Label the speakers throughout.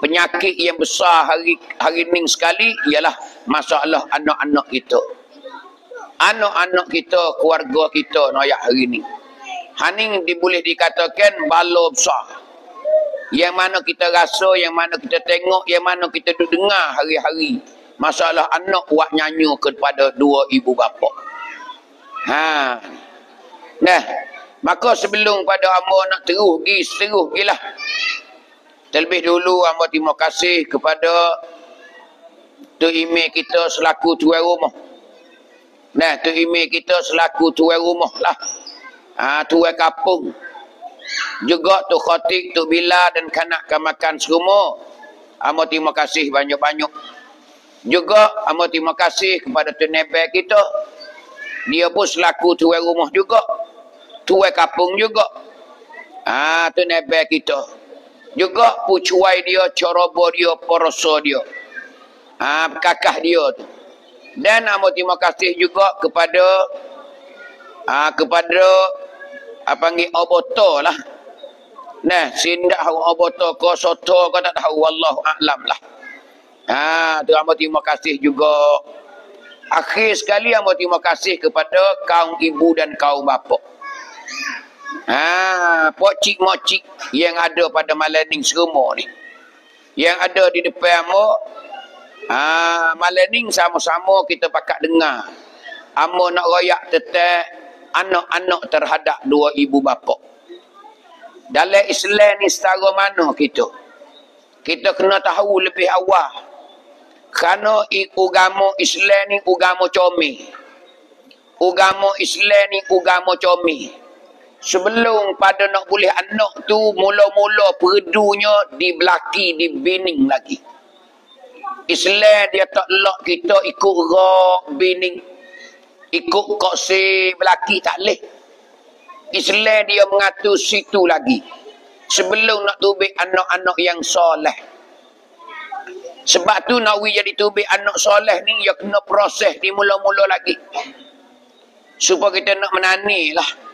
Speaker 1: penyakit yang besar hari hari ni sekali ialah masalah anak-anak kita. Anak-anak kita, keluarga kita noyak hari ni. Haning diboleh dikatakan bala besar. Yang mana kita rasa, yang mana kita tengok, yang mana kita dengar hari-hari. Masalah anak buat nyanyi kepada dua ibu bapa. Ha. Nah, maka sebelum pada amba nak terus pergi, terus pergilah. Terlebih dulu amba terima kasih kepada tu email kita selaku tuan rumah. Nah, tu email kita selaku tuan rumah lah. Ha, tuan kapung. Juga tu khotik, tu bila dan kanak makan. Amba terima kasih banyak-banyak. Juga amba terima kasih kepada tu nebel kita. Dia pun selaku tuan rumah juga. Tuan kapung juga. Ah, ha, tu nebel kita. Juga pucuai dia, corobo dia, poroso dia. Ha, kakah dia tu. Dan amba terima kasih juga kepada ha, kepada apa panggil oboto lah. Nah, sindak tahu oboto ko soto ko tak tahu wallahu a'lam lah. Ha, tu amba terima kasih juga. Akhir sekali amba terima kasih kepada kaum ibu dan kaum bapa. Ha, pocik mocik yang ada pada Malaning semua ni. Yang ada di depan amba ha, Malaning sama-sama kita pakat dengar. Amba nak royak tetap anak-anak terhadap dua ibu bapa. Dalam Islam ni setara mana kita? Kita kena tahu lebih awal. Kerana agama Islam ni agama comel. Agama Islam ni agama comel. Sebelum pada nak boleh anak tu mula-mula perdunya di belaki di bining lagi. Islam dia tak lak kita ikut rak bining ikut kok si belaki tak leh. Islam dia mengatur situ lagi. Sebelum nak tubik anak-anak yang soleh. Sebab tu nak jadi tubik anak soleh ni, ya kena proses di mula-mula lagi. Supaya kita nak menani lah.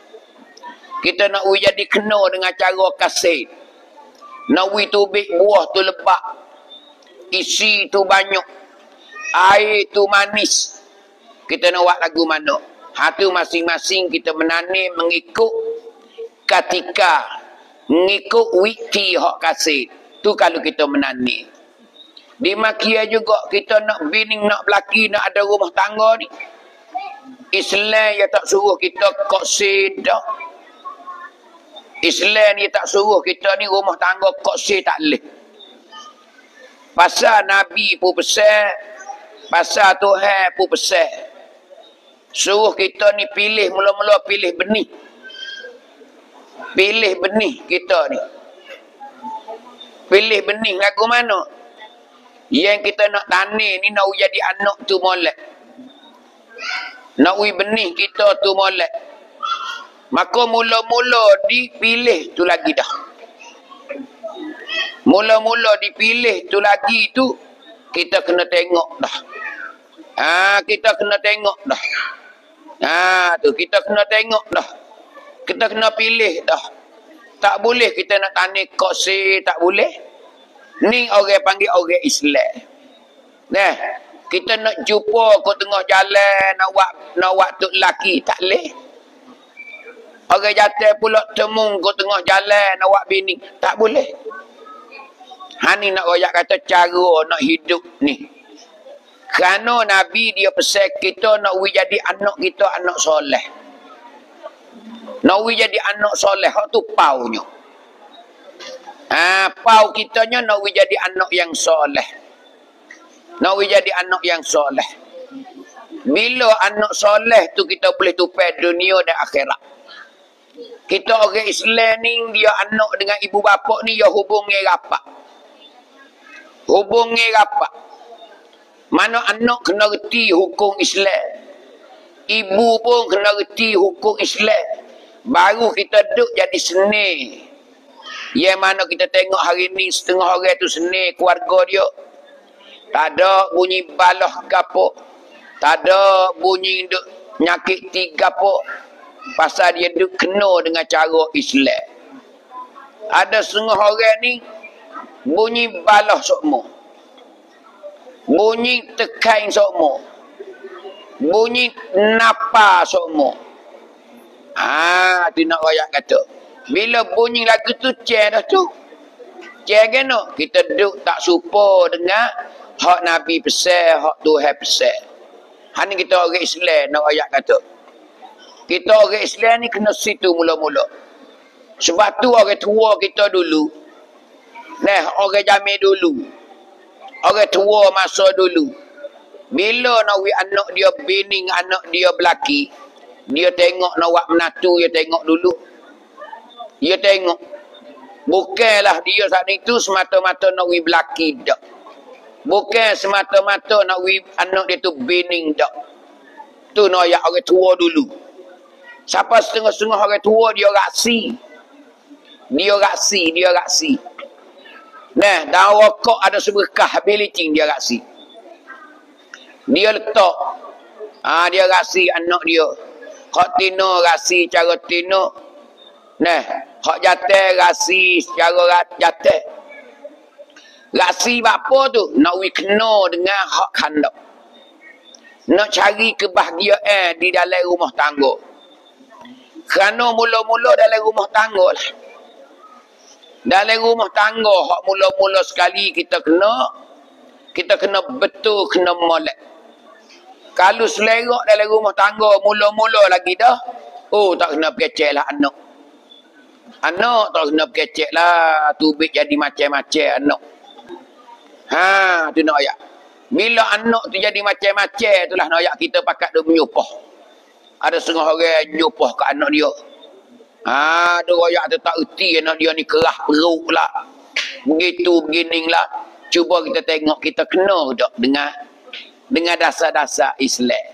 Speaker 1: Kita nak jadi kena dengan cara kasih. Nak tubik buah tu lebak. Isi tu banyak. Air tu manis kita nak buat lagu mana hatu masing-masing kita menani mengikut ketika mengikut wiki hak kasih tu kalau kita menani di makia juga kita nak bining nak belaki nak ada rumah tangga ni Islam yang tak suruh kita kok sedak Islam ni tak suruh kita ni rumah tangga kok se tak leh. Pasal Nabi pun besar, pasal Tuhan pun besar. Suruh kita ni pilih mula-mula pilih benih. Pilih benih kita ni. Pilih benih lagu mana? Yang kita nak tani ni nak jadi anak tu molek. Nak benih kita tu molek. Maka mula-mula dipilih tu lagi dah. Mula-mula dipilih tu lagi tu kita kena tengok dah. Ah ha, kita kena tengok dah. Ha tu kita kena tengok dah. Kita kena pilih dah. Tak boleh kita nak tani kosi, tak boleh. Ni orang panggil orang Islam. Nah, kita nak jumpa kat tengah jalan nak buat nak buat tu laki tak leh. Orang jatuh pula temu kat tengah jalan buat bini tak boleh. Hani nak royak kata cara nak hidup ni. Kerana Nabi dia pesan kita nak we jadi anak kita anak soleh. Nak we jadi anak soleh, tu paunya. Ha, pau kitanya nak we jadi anak yang soleh. Nak we jadi anak yang soleh. Bila anak soleh tu kita boleh tupai dunia dan akhirat. Kita orang Islam ni dia anak dengan ibu bapa ni dia hubungi rapat. Hubungi rapat. Mana anak kena reti hukum Islam. Ibu pun kena reti hukum Islam. Baru kita duduk jadi seni. Yang mana kita tengok hari ni setengah orang tu seni keluarga dia. Tak ada bunyi balah kapok. Tak ada bunyi duk nyakit tiga pok. Pasal dia kena dengan cara Islam. Ada setengah orang ni bunyi balah sokmo bunyi tekain sokmo bunyi napa sokmo ah tu nak royak kata. Bila bunyi lagu tu cek dah tu cek kena kita duduk tak supo dengan hak nabi pesan hak tuhan pesan hani kita orang Islam nak royak kata kita orang Islam ni kena situ mula-mula sebab tu orang tua kita dulu Nah, orang jamil dulu. Orang tua masa dulu. Bila nak wi anak dia bining anak dia belaki, dia tengok nak buat menatu, dia tengok dulu. Dia tengok. Bukanlah dia saat itu semata-mata nak wi belaki dak. Bukan semata-mata nak wi anak dia tu bining dak. Tu nak ayat orang tua dulu. Siapa setengah-setengah orang tua dia raksi. Dia raksi, dia raksi. Nah, dalam rokok ada seberkah bilicing dia raksi. Dia letak. Ah dia raksi anak dia. Hak tino raksi cara tino. Nah, hak jatuh raksi cara jatuh. Raksi apa tu? Nak we kena dengan hak kandak. Nak cari kebahagiaan di dalam rumah tangga. Kerana mula-mula dalam rumah tangga lah. Dalam rumah tangga, hak mula-mula sekali kita kena, kita kena betul kena molek. Kalau selerak dalam rumah tangga, mula-mula lagi dah, oh tak kena pekecek lah anak. Anak tak kena pekecek lah, tubik jadi macam-macam anak. Ha, tu nak ayat. Bila anak tu jadi macam-macam, itulah nak ayat kita pakat dia menyupah. Ada setengah orang nyupah ke anak dia. Ha, ada royak tu tak erti anak dia ni kerah perut lah. Begitu begini lah. Cuba kita tengok kita kena tak dengan dengan dasar-dasar Islam.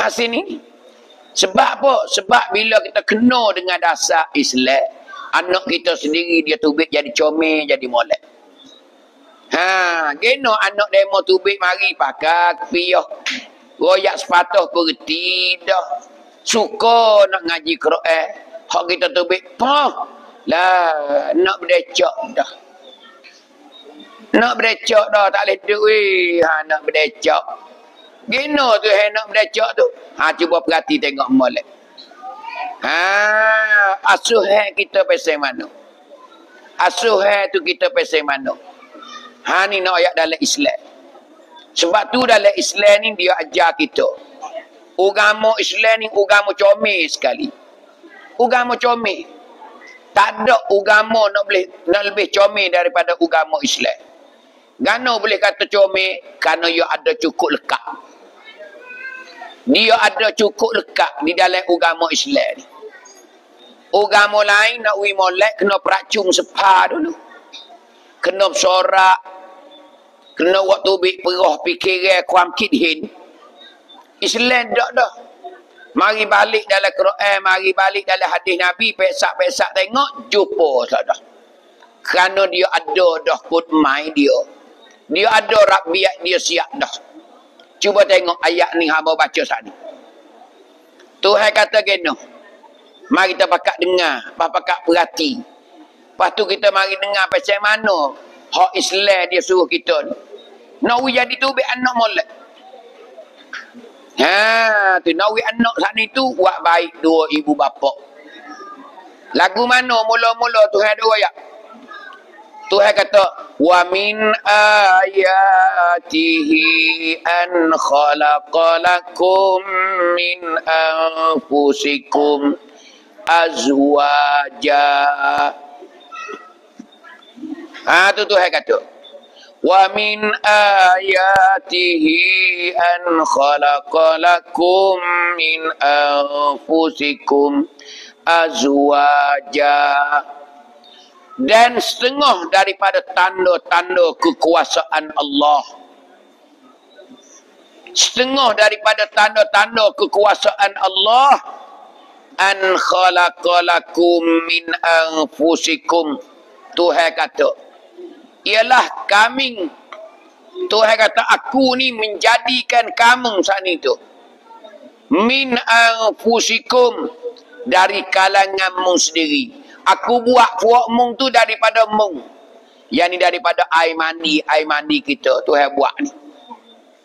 Speaker 1: Ha sini. Sebab apa? Sebab bila kita kena dengan dasar Islam, anak kita sendiri dia tubik jadi comel, jadi molek. Ha, geno anak demo tubik mari pakai piah. Royak sepatah perti dah. Suka nak ngaji Quran. Hak kita tu baik pah. Lah, nak berdecak dah. Nak berdecak dah, tak boleh duit. Ha, nak berdecak. Gino tu, hai nak berdecak tu. Ha, cuba perhati tengok molek. Ha, asuh hai kita pasal mana? Asuh hai tu kita pasal mana? Ha, ni nak ayat dalam Islam. Sebab tu dalam Islam ni dia ajar kita. Ugama Islam ni ugama comel sekali agama comel. Tak ada agama nak boleh nak lebih comel daripada agama Islam. Gano boleh kata comel? Kerana ia ada cukup lekat. Dia ada cukup lekat di dalam agama Islam ni. Agama lain nak wi molek kena peracung sepa dulu. Kena bersorak. Kena waktu bik perah fikiran kuam kidhin. Islam tak dah. Mari balik dalam Quran, mari balik dalam hadis Nabi, pesak-pesak tengok, jumpa sahaja. Kerana dia ada dah put mai dia. Dia ada rabiat dia siap dah. Cuba tengok ayat ni hamba baca saat ni. Tuhan kata gini. Mari kita pakat dengar, pakat perhati. Lepas tu kita mari dengar pasal mana hak Islam dia suruh kita ni. Nak jadi tu anak molek. Ha, tu nawi anak saat ni tu buat baik dua ibu bapa. Lagu mana mula-mula Tuhan ada ayat? Tuhan kata wa min ayatihi an khalaqalakum min anfusikum azwaja. Ha tu Tuhan kata. ومن آياته أن خلق لكم من أنفسكم أزواجا dan setengah daripada tanda-tanda kekuasaan Allah setengah daripada tanda-tanda kekuasaan Allah an khalaqalakum min anfusikum Tuhan kata ialah kami Tuhan kata aku ni menjadikan kamu saat itu min anfusikum dari kalanganmu sendiri aku buat puak mung tu daripada mung Yang ni daripada air mandi, air mandi kita. Tuhan buat ni.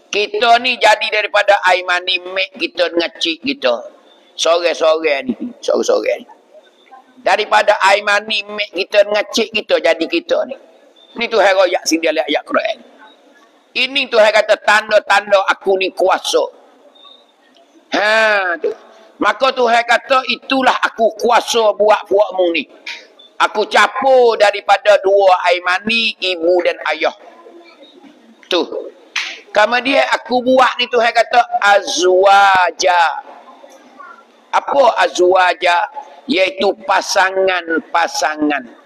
Speaker 1: Kita ni jadi daripada air mandi mek kita dengan cik kita. Sore-sore ni. Sore-sore ni. Daripada air mandi mek kita dengan cik kita jadi kita ni. Ni Tuhan royak sini dia ayat Quran. Ini Tuhan kata tanda-tanda aku ni kuasa. Ha, tu. Maka Tuhan kata itulah aku kuasa buat buatmu ni. Aku capur daripada dua air mani, ibu dan ayah. Tu. Kemudian aku buat ni Tuhan kata azwaja. Apa azwaja? Iaitu pasangan-pasangan.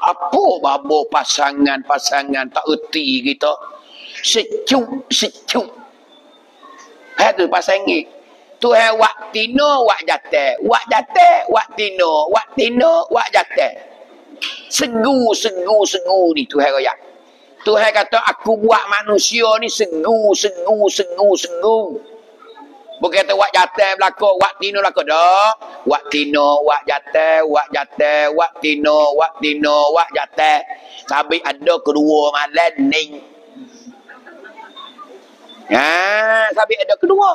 Speaker 1: Apa babo pasangan-pasangan tak erti kita? Secuk-secuk. Ha tu pasangan. Tuhan wak tino wak jate. Wak jate wak tino. Wak tino wak jate. Segu, segu, segu ni Tuhan raya. Tuhan kata aku buat manusia ni segu, segu, segu, segu. Bukan kata wak jate belakang, wak tino belakang. Tak. Wak tino, wak jate, wak jate, wak tino, wak tino, wak jate. Sampai ada kedua malam ni. Ha, sampai ada kedua.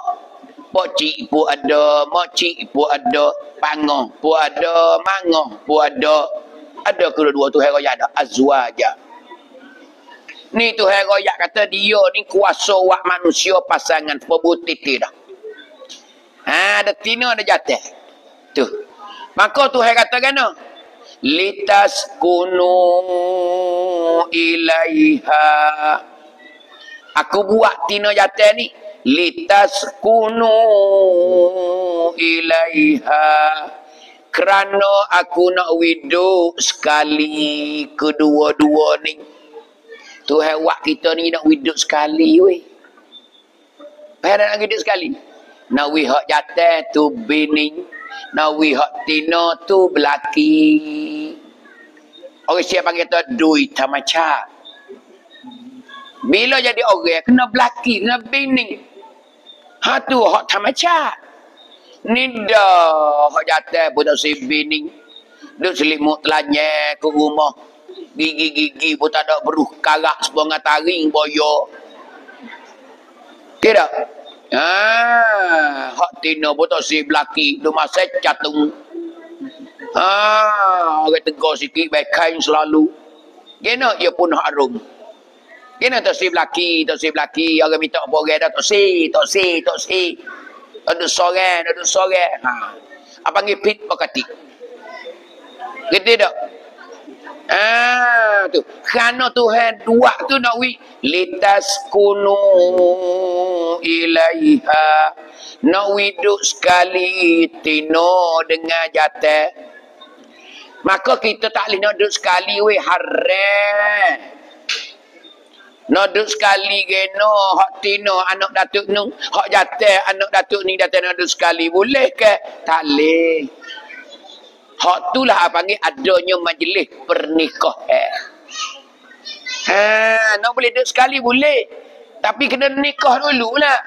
Speaker 1: Pocik pun ada, mocik pun ada, pangoh pun ada, mangoh pun ada. Ada kedua-dua tu heraya ada azwaja. Ni tu heraya kata dia ni kuasa wak manusia pasangan pebutiti dah. Ha, ada tina ada jatah. Tu. Maka tu heraya kata kena. Litas kunu ilaiha. Aku buat tina jatah ni litaskunu ilaiha kerana aku nak widuk sekali kedua-dua ni Tuhan buat kita ni nak widuk sekali weh Payah nak widuk sekali nak wihak jatah tu bini nak wihak tina tu belaki orang siapa panggil tu duit macam bila jadi orang kena belaki kena bini Ha tu hak tamacat. Ni dah hak jatuh pun tak sibi ni. Duk selimut telanya ke rumah. Gigi-gigi pun tak ada beruh karak sebuah taring boyo. Tidak. Ha, hak tina pun tak si belaki. Tu masa catung. Ha, orang tegur sikit baik kain selalu. Kena ia pun harum. Kena tak si belaki, tak si belaki. Orang minta apa orang dah tak si, tak si, tak si. Ada sorang, ada sorang. Ha. Apa panggil pit pakati. Gitu tak? Ah tu. Kerana Tuhan dua tu nak wi litas kunu ilaiha. Nak widuk sekali tino dengan jatah. Maka kita tak boleh nak duduk sekali weh haram. Noduk sekali geno hak tino anak datuk nu hak jatah anak datuk ni datang noduk sekali boleh ke tak leh hak itulah apa panggil adanya majlis pernikahan. Ha nak boleh duduk sekali boleh. Tapi kena nikah dulu lah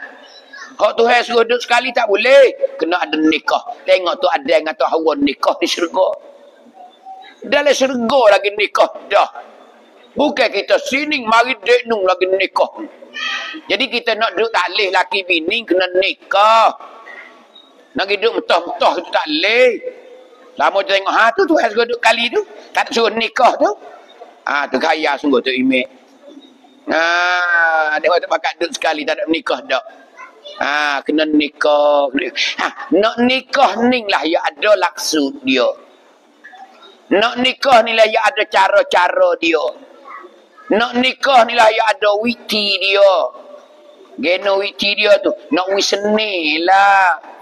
Speaker 1: hak Tuhan suruh duduk sekali tak boleh. Kena ada nikah. Tengok tu ada yang kata hawa nikah di syurga. Dalam syurga lagi nikah dah. Bukan kita sini mari dek nung lagi nikah. Jadi kita nak duduk tak leh laki bini kena nikah. Nak duduk mentah-mentah itu tak leh. Lama kita tengok, ha tu tu yang duduk kali tu. Tak suruh nikah tu. Ha tu kaya sungguh tu imej. Ha, dia waktu pakat duduk sekali tak ada nikah dak. Ha, kena nikah. Ha, nak nikah ni lah ya ada laksud dia. Nak nikah ni lah ya ada cara-cara dia. Nak nikah ni lah yang ada witi dia. Geno witi dia tu. Nak wiseni lah.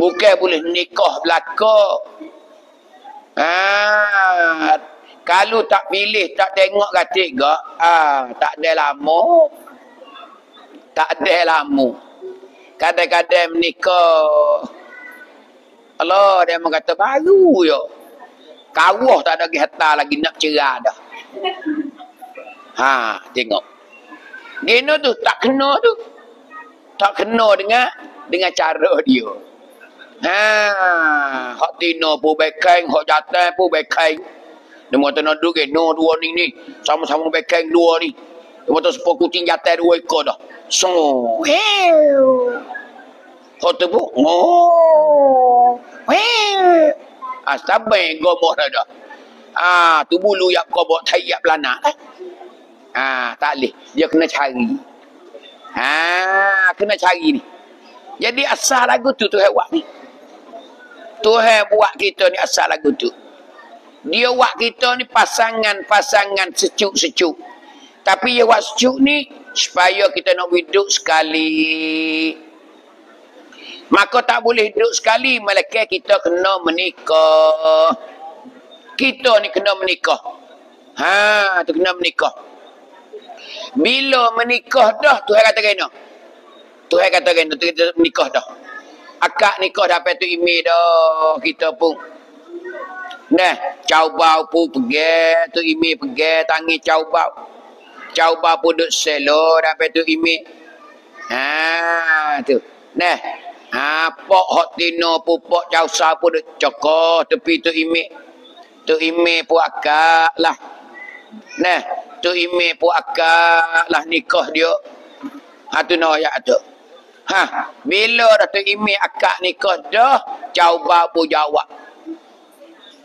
Speaker 1: Bukan boleh nikah belakang. Ah, kalau tak pilih, tak tengok katik gak, ah, tak ada lama. Tak ada lama. Kadang-kadang menikah. Allah, dia kata baru yo. Kawah tak ada gihata lagi nak cerah dah. Ha, tengok. Geno tu tak kena tu. Tak kena dengan dengan cara dia. Ha, hak tino pun kain, hak jatuh pun kain. Dia kata nak duduk no dua ni ni. Sama-sama bekeng dua ni. Dia kata sepuluh kucing jatuh dua ekor dah. So. Kata bu. Oh. Ah, sabai gomok dah dah. Ah, tu bulu yang kau bawa tayak belana lah. Ah, tak boleh. Dia kena cari. Ah, kena cari ni. Jadi asal lagu tu Tuhan buat ni. Tuhan buat kita ni asal lagu tu. Dia buat kita ni pasangan-pasangan sejuk-sejuk. Tapi dia buat sejuk ni supaya kita nak hidup sekali. Maka tak boleh hidup sekali malaikat kita kena menikah. Kita ni kena menikah. Ha, tu kena menikah. Bila menikah dah Tuhan kata kena. Tuhan kata kena kita menikah dah. Akak nikah dapat tu email dah kita pun. Nah, cau bau pun pergi, tu imi pergi, tangi cau bau. Cau bau pun duk selo, dapat tu imi. Ha, tu. Nah, ha, pok hot tino pun pok cau sa pun duk cokoh tepi tu imi. Tu imi pun akak lah. Nah, tu imi pun akak lah nikah dia. Ha, tu no ayat tu. Ha, bila dah tu imi akak nikah dah, cau bau pun jawab.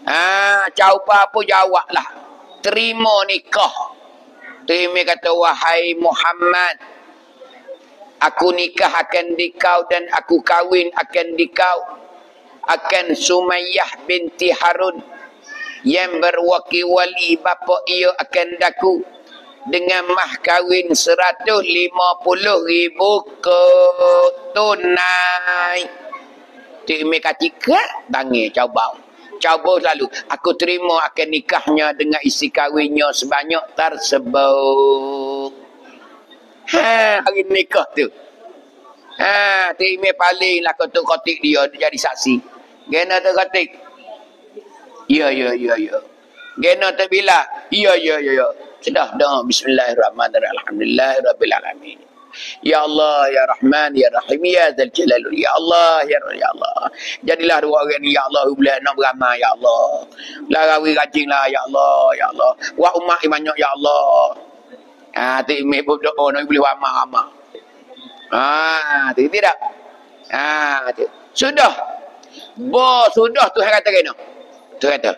Speaker 1: Ha, jawab apa jawablah. Terima nikah. Terima kata wahai Muhammad. Aku nikah akan dikau dan aku kahwin akan dikau. Akan Sumayyah binti Harun. Yang berwakil wali bapa ia akan daku. Dengan mah lima puluh ribu ke tunai. Terima ke? Tangi coba cabar lalu aku terima akan nikahnya dengan isi kahwinnya sebanyak tersebut. Ha hari nikah tu. Ha terima paling lah tu kotik dia, dia jadi saksi. Gena tu kotik? Ya ya ya ya. Gena tu bila ya ya ya ya sudah dah bismillahirrahmanirrahim alhamdulillahirabbil Ya Allah, Ya Rahman, Ya Rahim, Ya Zal Jalal. Ya Allah, Ya Ya Allah. Jadilah dua orang ni, Ya Allah, boleh nak beramai, Ya Allah. Larawi rajin lah, Ya Allah, Ya Allah. Wa umat banyak, Ya Allah. Ha, tu imeh berdoa, nak boleh ramah-ramah. Ha, tu tidak. Ha, tu. Sudah. Bo, sudah Tuhan kata kena. Tu kata.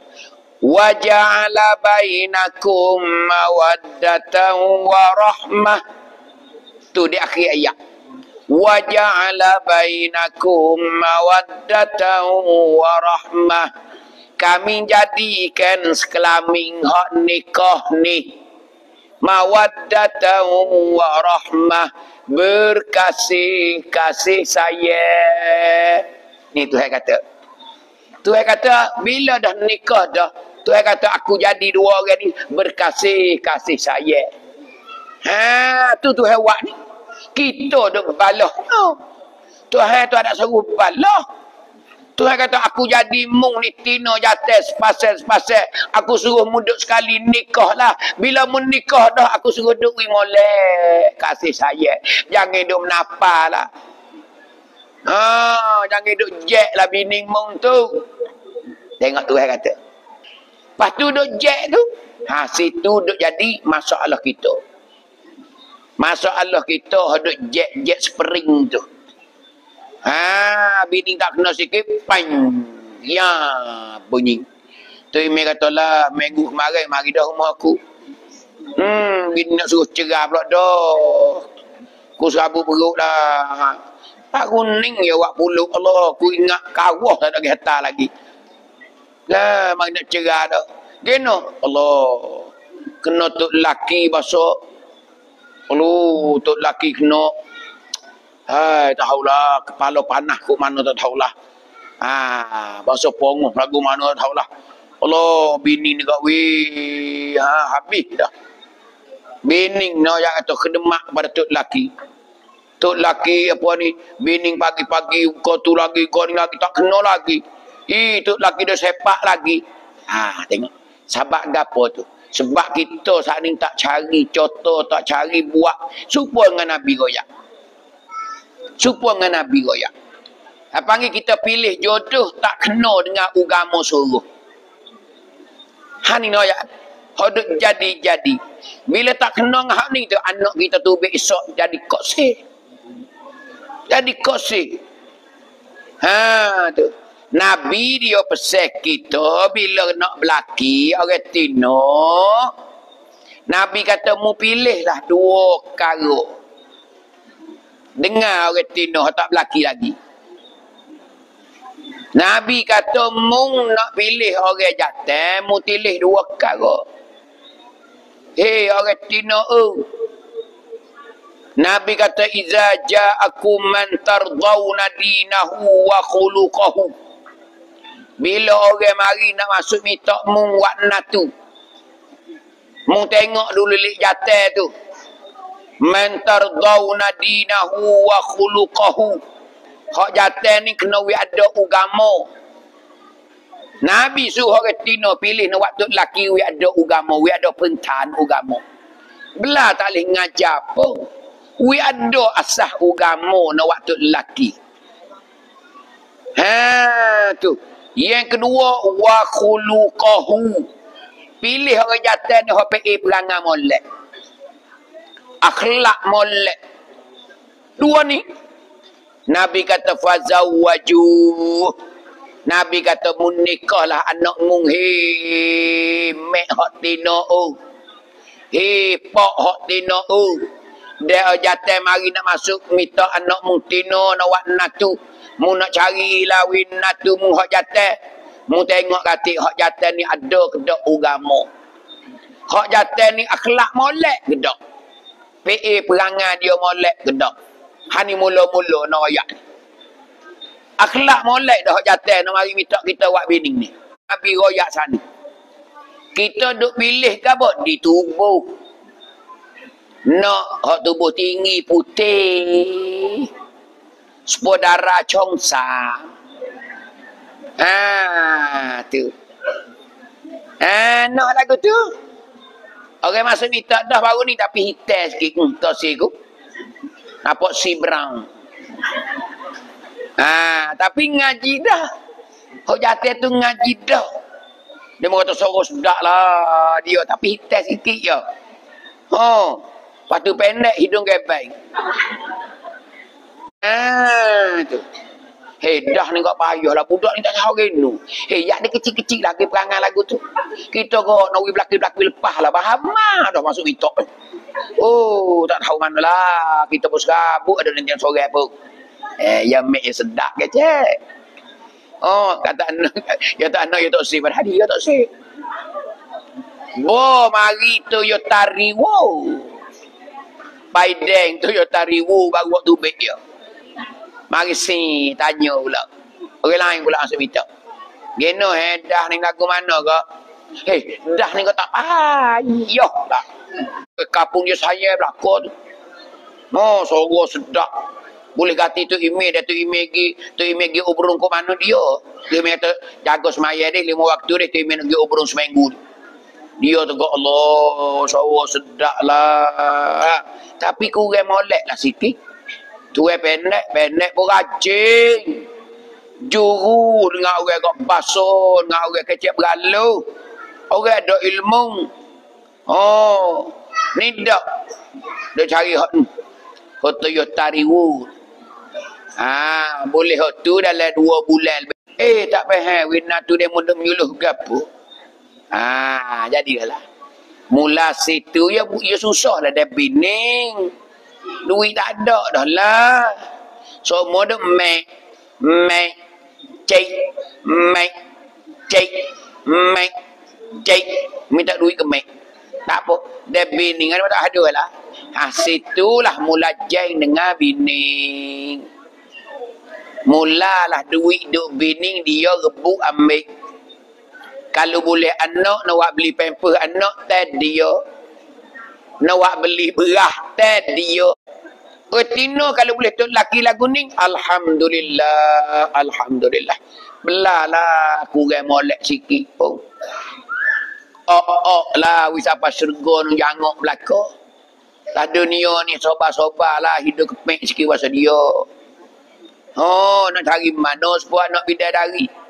Speaker 1: Waja'ala bainakum mawaddatan wa rahmah tu di akhir ayat. wa ja'ala bainakum mawaddatan wa rahmah kami jadikan sekelamin hak nikah ni. mawaddatan wa rahmah berkasih kasih saya. Ni Tuhan kata Tuhan kata bila dah nikah dah Tuhan kata aku jadi dua orang ni berkasih kasih saya ha tu Tuhan buat ni kita duk balah. Oh. Tuhan tu ada suruh balah. Tuhan kata aku jadi mung ni tino jatuh sepasal-sepasal. Aku suruh muduk sekali nikah lah. Bila mu nikah dah aku suruh duk molek. Kasih saya. Jangan duk menapa lah. Ha, jangan duk jek lah bini mung tu. Tengok Tuhan kata. Lepas tu duk jek tu. Ha, situ duk jadi masalah kita. Masalah kita ada jet-jet spring tu. Ha, bini tak kena sikit, pan. Ya, bunyi. Tu Imi kata lah, minggu kemarin mari dah rumah aku. Hmm, bini nak suruh cerah pula dah. Aku sabu perut dah. Tak kuning ya wak puluk Allah. Aku ingat kawah tak ada kata lagi. Lah, mari nak cerah dah. Gena, Allah. Kena tu laki basok. Lu tu laki kena Hai tahulah kepala panah kok mana tak tahulah. Ha bahasa pongoh lagu mana tak tahulah. Allah bini ni wi ha habis dah. Bini no yang kata kedemak pada tok laki. Tok laki apa ni bini pagi-pagi kau tu lagi kau ni lagi tak kena lagi. Ih tok laki dah sepak lagi. Ha tengok. Sabak gapo tu? Sebab kita saat ni tak cari contoh, tak cari buat. Supaya dengan Nabi Goyak. Supaya dengan Nabi Goyak. Apa ni kita pilih jodoh tak kena dengan agama suruh. Hani no ya. Hoduk jadi-jadi. Bila tak kena hak ni tu anak kita tu besok jadi kosi. Jadi kosi. Ha tu. Nabi dia pesan kita bila nak belaki orang tino. Nabi kata mu pilihlah dua karo. Dengar orang tino tak belaki lagi. Nabi kata mung nak pilih orang jatuh, mu pilih dua karo. Hei orang tino oh. Nabi kata iza ja'akum man tardawna dinahu wa khuluquhu. Bila orang mari nak masuk minta mung wakna tu. Mung tengok dulu lik jatuh tu. Man tardawna dinahu wa khuluqahu. Hak jatuh ni kena wi ada ugamo. Nabi suruh orang Tino pilih ni waktu laki wi ada ugamo, wi ada pentan ugamo. Belah tak boleh ngajar pun. Wi ada asah ugamo na waktu laki. Ha tu. Yang kedua wa khuluquhu. Pilih orang jatuh ni hok PA perangai molek. Akhlak molek. Dua ni. Nabi kata fazawwaju. Nabi kata munikahlah anak mung he mek hok tino o. He pok hok tino o. Dia jatuh mari nak masuk minta anak mung tino nak wak natu. Mu nak cari lawin natu mu hak jatuh. Mu tengok kata hak jatuh ni ada ke tak agama. Hak jatuh ni akhlak molek ke tak. PA perangai dia molek ke tak. Hani mula-mula nak ni. Akhlak molek dah hak jatuh nak mari minta kita buat bining ni. Nabi royak sana. Kita duk pilih apa? Di tubuh. Nak hak tubuh tinggi putih saudara Chongsa. Ah, tu. Ah, nak lagu tu. Orang masuk ni tak dah baru ni tapi hitam sikit. Hmm, tu si ku. Nampak si brown. Ah, tapi ngaji dah. Kau jatuh tu ngaji dah. Dia mengata suruh sedak lah dia. Tapi hitam sikit je. Oh. Lepas tu pendek hidung gebeng. Ah tu. Hei dah ni kau payah lah budak ni tak tahu genu. Hei yak dia kecil-kecil lagi perangai lagu tu. Kita kau nak pergi belaki-belaki lepas lah. Bahama dah masuk itu. Oh tak tahu mana lah. Kita pun serabut ada nanti yang sore apa. Eh yang mek yang sedap ke cik. Oh kata anak. Ya tak anak ya tak si. Hari ya tak si. Oh mari tu ya tari wow. Biden tu tari wow baru waktu baik dia. Mari sini tanya pula. Orang lain pula masuk minta. Geno eh dah ni lagu mana ke? Hei, dah ni kau tak payah tak. Kapung dia saya belakang tu. Oh, sorok sedap. Boleh ganti tu email dia tu email gi tu email gi obrong ke mana dia. Dia kata jaga semaya dia lima waktu dia tu email gi obrong seminggu. Dia tu Allah, sorok sedap lah. Tapi kurang molek lah sikit. Tuai pendek, pendek pun rajin. Juru dengan orang kok basuh, dengan orang kecil berlalu. Orang ada ilmu. Oh, ni dak. Dia cari hak ni. Foto yo tariwu. Ah, boleh hak tu dalam dua bulan. Eh, tak faham. Wina tu dia mula menyuluh gapo. Ah, jadilah. Mula situ ya, ya susah lah dia bining. Duit tak ada dah lah. Semua tu mek, mek, cek, mek, cek, mek, cek. Minta duit ke mek. Tak apa. Dia bini kan tak ada lah. Ha, situlah mula jeng dengan bini. Mulalah duit duk bini dia rebuk ambil. Kalau boleh anak nak beli pamper anak tak dia. Nak beli berah tak dia. Retino kalau boleh tu laki lagu ni alhamdulillah alhamdulillah. Belalah kurang molek sikit pun. Oh oh oh lah wis apa syurga nu jangok belaka. Lah dunia ni soba-soba lah hidup kepek sikit masa dia. Oh nak cari mana sebuah nak bidadari.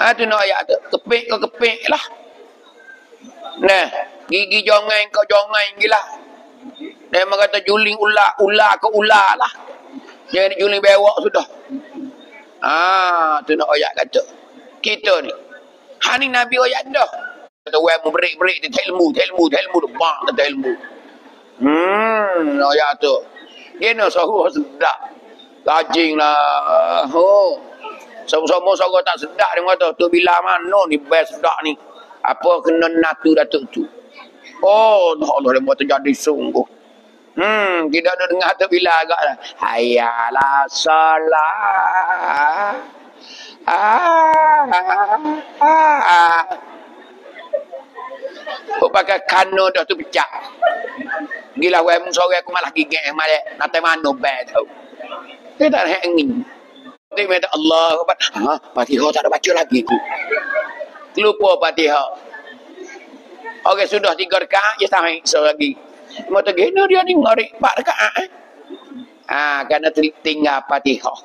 Speaker 1: Ha tu nak ayat tu. Kepek ke kepek lah. Nah, gigi jongai kau jongai gila. Dia kata juling ular, ular ke ular lah. Jangan juling bewak sudah. Ah, tu nak ayat kata. Kita ni. Hani Nabi ayat dah. Kata, weh, mu berik-berik, dia ilmu, ilmu, ilmu, bang, kata ilmu. Hmm, ayat tu. Dia nak suruh sedap. Rajin lah. Oh. Sama-sama suruh tak sedap, dia kata, tu bila mana ni best sedap ni. Apa kena natu datuk tu. Oh, Allah, dia buat terjadi sungguh. Hmm, kita ada dengar tu bila agak lah. Hayalah salat. Ah, ah, ah. Oh, pakai kano dah tu pecah. Gila mung sore aku malah gigit malah nak mana bad tau. Dia tak nak angin. Dia minta Allah. Ha, Fatihah tak ada baca lagi aku. Lupa Fatihah. Okey sudah tiga rakaat je sampai so lagi. Mata gena dia ni ngarik pak rakaat eh. Ha, kerana tinggal Fatihah.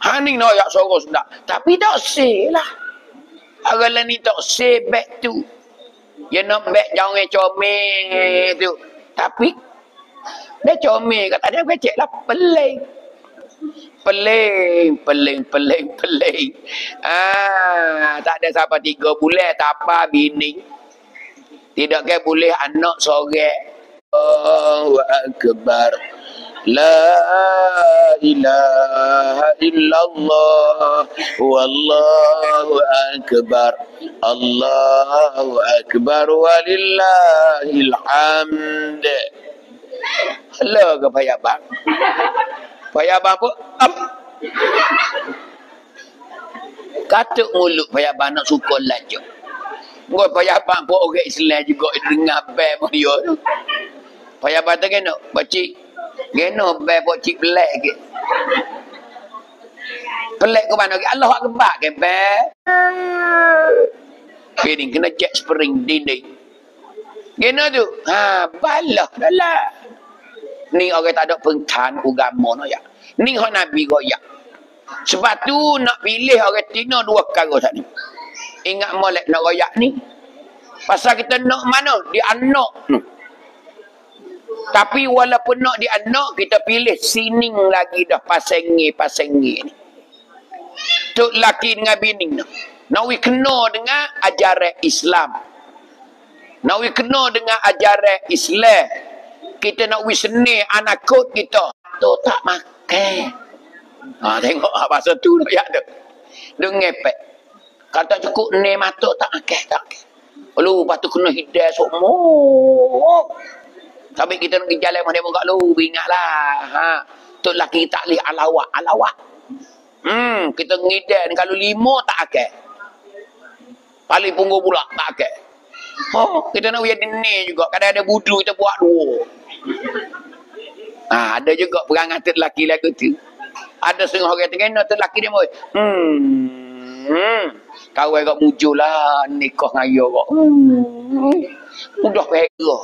Speaker 1: Ha ni nak yak suara sudah. Tapi tak say lah. Agak ni tak say back tu. Ya nak back jangan comel tu. Tapi dia comel kat tadi aku cek lah peling. Peling, peling, peling, peling. Ah, tak ada siapa tiga bulan tak apa bini. Tidak ke boleh anak sore. Allahu Akbar La ilaha illallah Wallahu Akbar Allahu Akbar Walillahil hamd Hello ke Pak Yabang Pak Yabang pun Katuk mulut Pak Yabang nak suka lajak Gua payah bang pun orang Islam juga dengar bel dia tu. Payah bata kena, bacik. Kena bel buat cik pelak ke. Pelak ke mana? Allah akbar ke bel. Kena cek spring dinding. Kena tu. Ha, balah dah lah. Ni orang tak ada pengtan agama no ya. Ni hak Nabi goyak. Sebab tu nak pilih orang Tino dua perkara tadi ingat molek nak royak ni. Pasal kita nak mana? Di anak. Hmm. Tapi walaupun nak di anak, kita pilih sining lagi dah pasengi pasengi ni. Tuk laki dengan bini ni. Nak we kena dengan ajaran Islam. Nak we kena dengan ajaran Islam. Kita nak we seni anak kot kita. Tu tak makan. Ha, tengok apa tu ya tu. Dia ngepek. Kata cukup ni matuk tak akeh tak akeh. Lu lepas tu kena hidayah semua. Tapi kita nak jalan mana pun kat lu, ingatlah. Ha. Tu laki tak lih alawak, alawak. Hmm, kita ngidai kalau lima tak akeh. Paling punggu pula tak akeh. Oh, kita nak uyah ni juga. Kadang ada budu kita buat dua. Ha, ada juga perangai tu lelaki lagu tu. Ada setengah orang tengah tu lelaki dia mau. Hmm. Hmm. Kau mujur lah nikah dengan dia kok. Hmm. Mudah pega.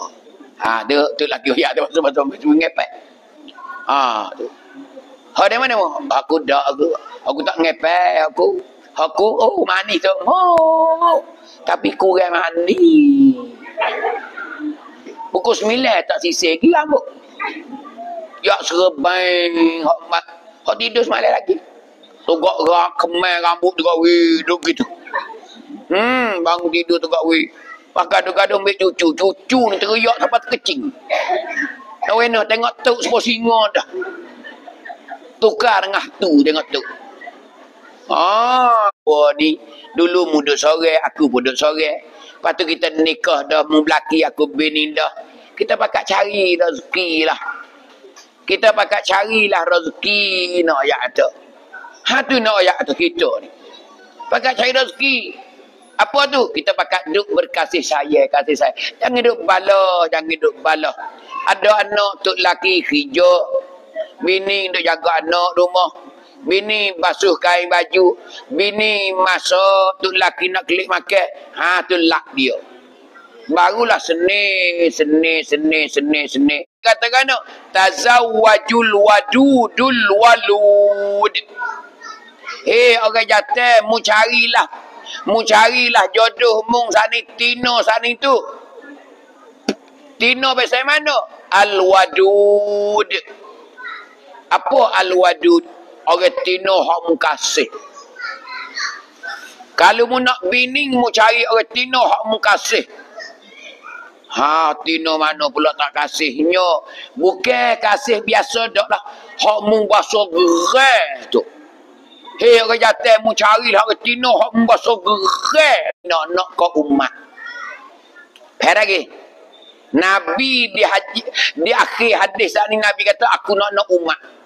Speaker 1: Ha, dia tu lagi ya tu betul betul ngepek. Ha, tu. Ha dia mana mo? Aku dak aku. Aku tak ngepek aku. Aku oh manis tu. Oh. Tapi kurang mandi. Pukul sembilan tak sisi lagi rambut. Ya serban. Hak, hak tidur semalam lagi. Tugak rak kemai rambut tu gawe duk gitu. Hmm, bangun tidur tu gawe. Pakai gaduh ambil cucu. Cucu ni teriak sampai terkecing. Wena tengok tu semua singa dah. Tukar dengan tu tengok tu. Ah, oh, ni dulu muda sore, aku pun duduk sore. Lepas tu kita nikah dah, membelaki aku bini dah. Kita pakai cari rezeki lah. Kita pakai carilah rezeki nak no, ya tu. Ha tu nak ayat tu kita ni. Pakai cari rezeki. Apa tu? Kita pakai duk berkasih saya, kasih saya. Jangan duk bala, jangan duk bala. Ada anak tu laki hijau. Bini duk jaga anak rumah. Bini basuh kain baju. Bini masuk tu laki nak klik makan. Ha tu lak dia. Barulah seni, seni, seni, seni, seni. Katakan tu. Tazawwajul wadudul walud. Eh orang jatuh mu carilah Mu carilah jodoh mung sani tino sani tu. Tino bahasa mana? Al-wadud. Apa al-wadud? Orang tino hak mu kasih. Kalau mu nak bining mu cari orang tino hak mu kasih. Ha, tino mana pula tak kasihnya. Bukan kasih biasa dak lah. Hak mu bahasa gerai tu. Hei orang jatuh mu cari lah orang tino hak mu bahasa gerai. Nak nak kau umat. Pergi lagi. Nabi di haji di akhir hadis ni Nabi kata aku nak nak umat.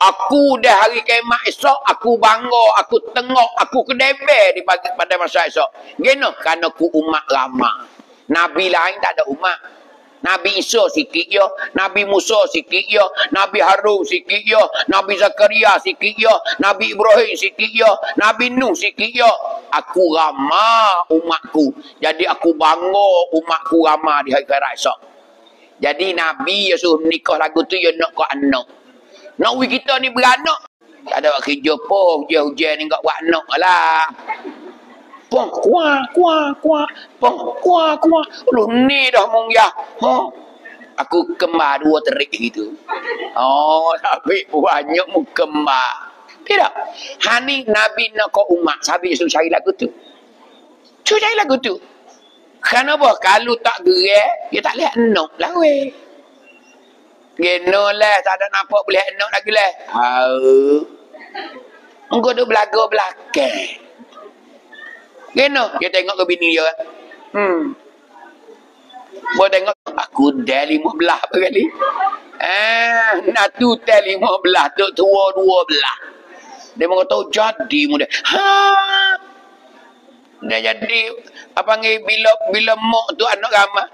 Speaker 1: Aku dah hari kiamat esok aku bangga, aku tengok, aku kedebe di pada masa esok. Gino kerana aku umat ramai. Nabi lain tak ada umat. Nabi Isa sikit yo, Nabi Musa sikit yo, Nabi Harun sikit yo, Nabi Zakaria sikit yo, Nabi Ibrahim sikit yo, Nabi Nuh sikit yo. Aku ramah umatku. Jadi aku bangga umatku ramah di hari akhirat esok. Jadi Nabi ya suruh nikah lagu tu ya nak kau anak. Nak kita ni beranak. Tak ada kerja pun, hujan-hujan ni kau buat anak lah. Pong kuah kuah kuah pong kuah kuah. Lu ni dah mong ya. Ha. Aku kembar dua terik gitu. Oh, tapi banyak mu kembar. Tidak. Hani Nabi nak kau umat sabi suruh cari lagu tu. Cuba cari lagu tu. Kenapa? Kalau tak gerak, dia tak lihat enok lah weh. Geno lah, tak ada nampak boleh enok lagi lah. Hau. Engkau tu belaga belakang. Gena dia tengok ke bini dia. Hmm. Buat tengok aku dah lima belah apa kali. Eh, nak tu dah lima belah tu tua dua belah. Dia tahu jadi muda. Ha. Dia jadi apa ni bila bila mak tu anak ramah.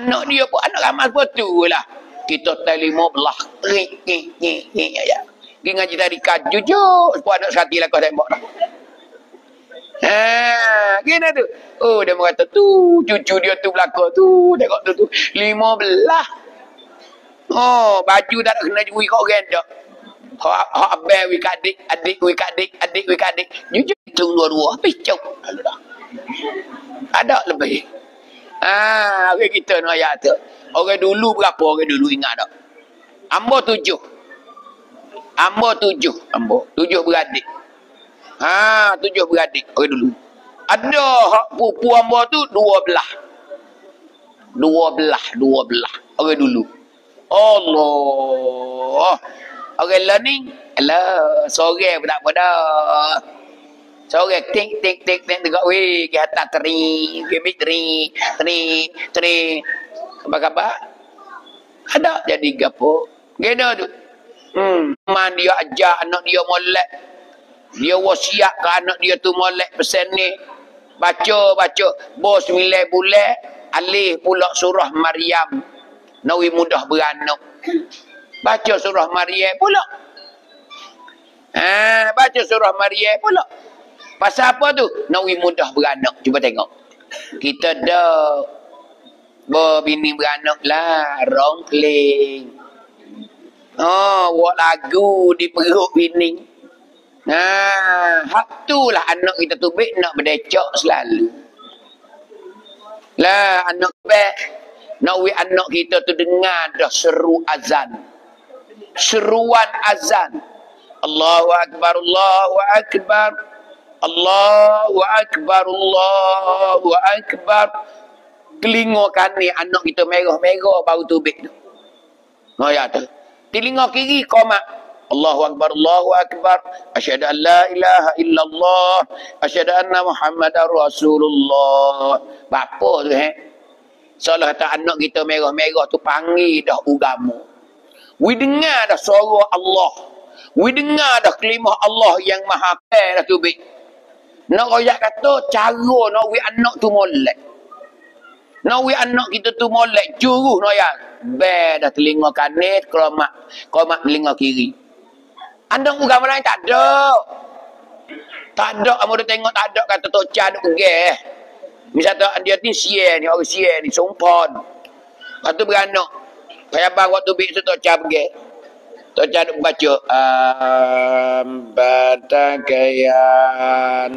Speaker 1: Anak dia pun anak ramah pun tu lah. Kita dah lima belah. Ni ni ni ya. Pergi ngaji tadi kaju je. Sebab anak sati lah kau tembak lah. Ha, gini tu. Oh, dia berkata tu, cucu dia tu belakang tu, tengok tu tu. Lima belah. Oh, baju tak nak kena jui kau orang tak. Hak hak abang wi adik, adik wi adik, adik wi adik. Jujur tu dua-dua picuk. Ada lebih. Ah, okay, kita nak ayat tu. Orang dulu berapa orang dulu ingat tak? Ambo tujuh. Ambo tujuh. Ambo. Tujuh beradik. Ha, tujuh beradik orang dulu. Ada hak pupu hamba tu dua belah. Dua belah, dua belah orang dulu. Allah. Orang lah ni, alah, sore pun tak apa dah. Sore tik tik tik tik tengok weh, ke atas teri, ke mik teri, teri, teri. Apa-apa? Ada jadi gapo. Gena tu. Hmm, man dia ajar anak dia molek dia wasiat ke anak dia tu molek pesan ni. Baca, baca. Bos milai bulan. Alih pula surah Maryam. Nawi mudah beranak. Baca surah Maryam pula. Ha, baca surah Maryam pula. Pasal apa tu? Nawi mudah beranak. Cuba tengok. Kita dah berbini beranak lah. Rongkling. Oh, buat lagu di perut bini. Nah, hak tu lah anak kita tu baik nak berdecok selalu. Lah anak baik nak we anak kita tu dengar dah seru azan. Seruan azan. Allahu akbar Allahu akbar. Allahu akbar Allahu akbar. Telinga ni anak kita merah-merah bau tubik tu. Oh ya tu. Telinga kiri komak Allahu Akbar, Allahu Akbar. Asyhadu an la ilaha illallah. Asyhadu anna Muhammadar Rasulullah. Bapa tu eh. Salah kata anak kita merah-merah tu panggil dah ugamu. We dengar dah suara Allah. We dengar dah kelimah Allah yang maha kaya dah tu baik. Nak royak kata cara nak we anak tu molek. Nak we anak kita tu molek. Juruh nak ya. Be dah telinga kanan, kelomak, kelomak telinga kiri. Anda agama lain tak ada. Tak ada. Kamu dah tengok tak ada kata Tok Cha duk pergi. Misal dia ni siya ni. Orang siya ni. Sumpon. Lepas tu beranak. Kaya bang waktu bik tu Tok Cha pergi. Tok Cha duk baca. Ambata kayan.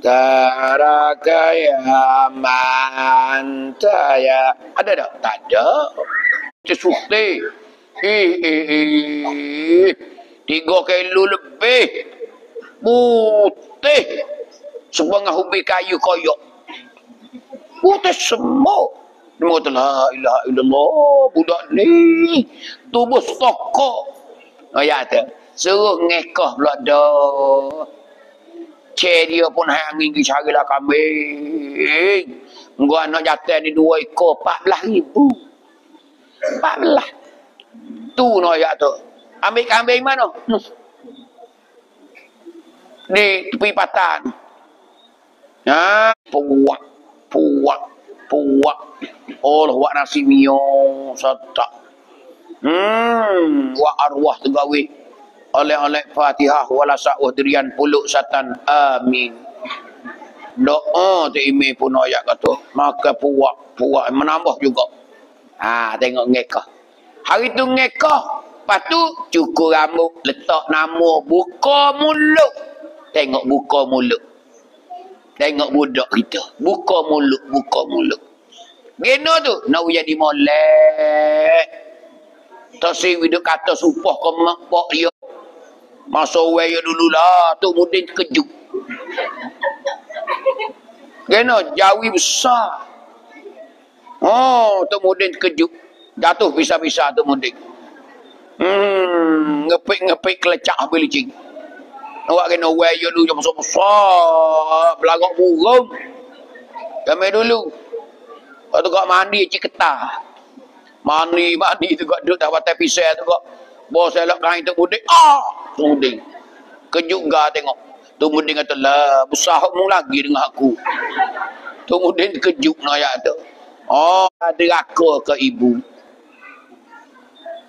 Speaker 1: Taraka ya mantaya. Ada tak? Tak ada. Cesuti. Eh, eh, eh. Tiga kilo lebih. Putih. Sebengah ubi kayu koyok. Putih semua. Dia kata, la ilaha illallah. Budak ni. Tubuh stokok. Oh ya tu. Suruh ngekah pula dah. Cik dia pun hai angin pergi carilah kambing. Gua anak jatuh ni dua ekor, 14 ribu. 14. Tu noyak tu. Ambil kambing mana? Di tepi patan. Ha, puak, puak, puak. Oh, buat nasi mio. Hmm, buat arwah tegawih oleh-oleh Fatihah wala sa'uh dirian puluk satan. Amin. Doa tu imi pun ayat kata maka puak puak. Menambah juga. Ha tengok ngekah. Hari tu ngekah lepas tu cukur rambut letak nama buka mulut. Tengok buka mulut. Tengok budak kita buka mulut buka mulut Geno tu nak jadi molek tak si hidup kata supah ke mak dia Masa waya dulu lah. tu Mudin terkejut. Kena jawi besar. Oh, tu Mudin terkejut. Jatuh bisa-bisa tu Mudin. Hmm, ngepik-ngepik kelecak habis licing. Awak kena waya dulu yang besar-besar. Belagak burung. Kami dulu. Lepas tu kau mandi cik ketah. Mandi, mandi tu kau duduk tak patah pisau tu kau. Saya lak kain tu Mudin. Ah! Tumuding. Kejut gak tengok. Tumuding kata lah. Besar lagi dengan aku. Tumuding kejut nak ayat tu. Oh, deraka ke ibu.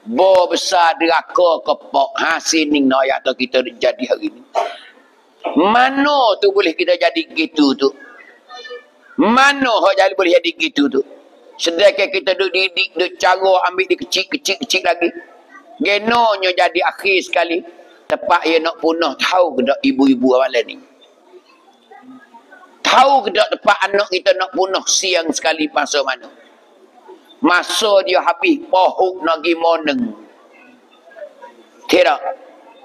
Speaker 1: Bo besar deraka ke pok. Ha, sini nak ayat tu kita jadi hari ni. Mana tu boleh kita jadi gitu tu? Mana hak jadi boleh jadi gitu tu? Sedangkan kita duduk didik, duduk cara ambil di kecil-kecil lagi. Genonya jadi akhir sekali. Tepat ia nak punah tahu ke tak ibu-ibu amalan ni? Tahu ke tak tepat anak kita nak punah siang sekali masa mana? Masa dia habis pohuk nak pergi moneng. Tidak.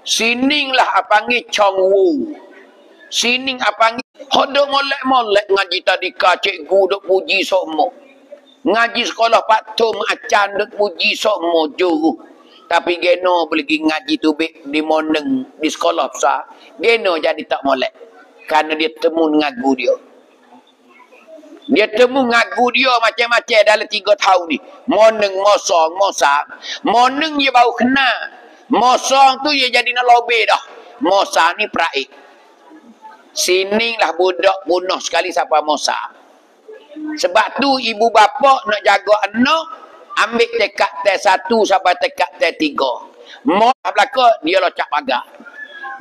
Speaker 1: Sininglah apa ni Chong Wu. Sining apa ni? Hodok molek-molek ngaji tadi ka cikgu duk puji semua. Ngaji sekolah Pak Tum acan duk puji semua juru. Tapi Geno pergi ngaji tu di Moneng, di sekolah besar. Geno jadi tak molek. Kerana dia temu ngagu dia. Dia temu ngagu dia macam-macam dalam tiga tahun ni. Moneng, Mosong, Mosa. Moneng dia baru kenal. Mosong tu dia jadi nak lobby dah. Mosa ni peraik. Sini lah budak bunuh sekali siapa Mosa. Sebab tu ibu bapa nak jaga anak ambil teh satu sampai tekad teh tiga. Mau belaka dia locak pagar.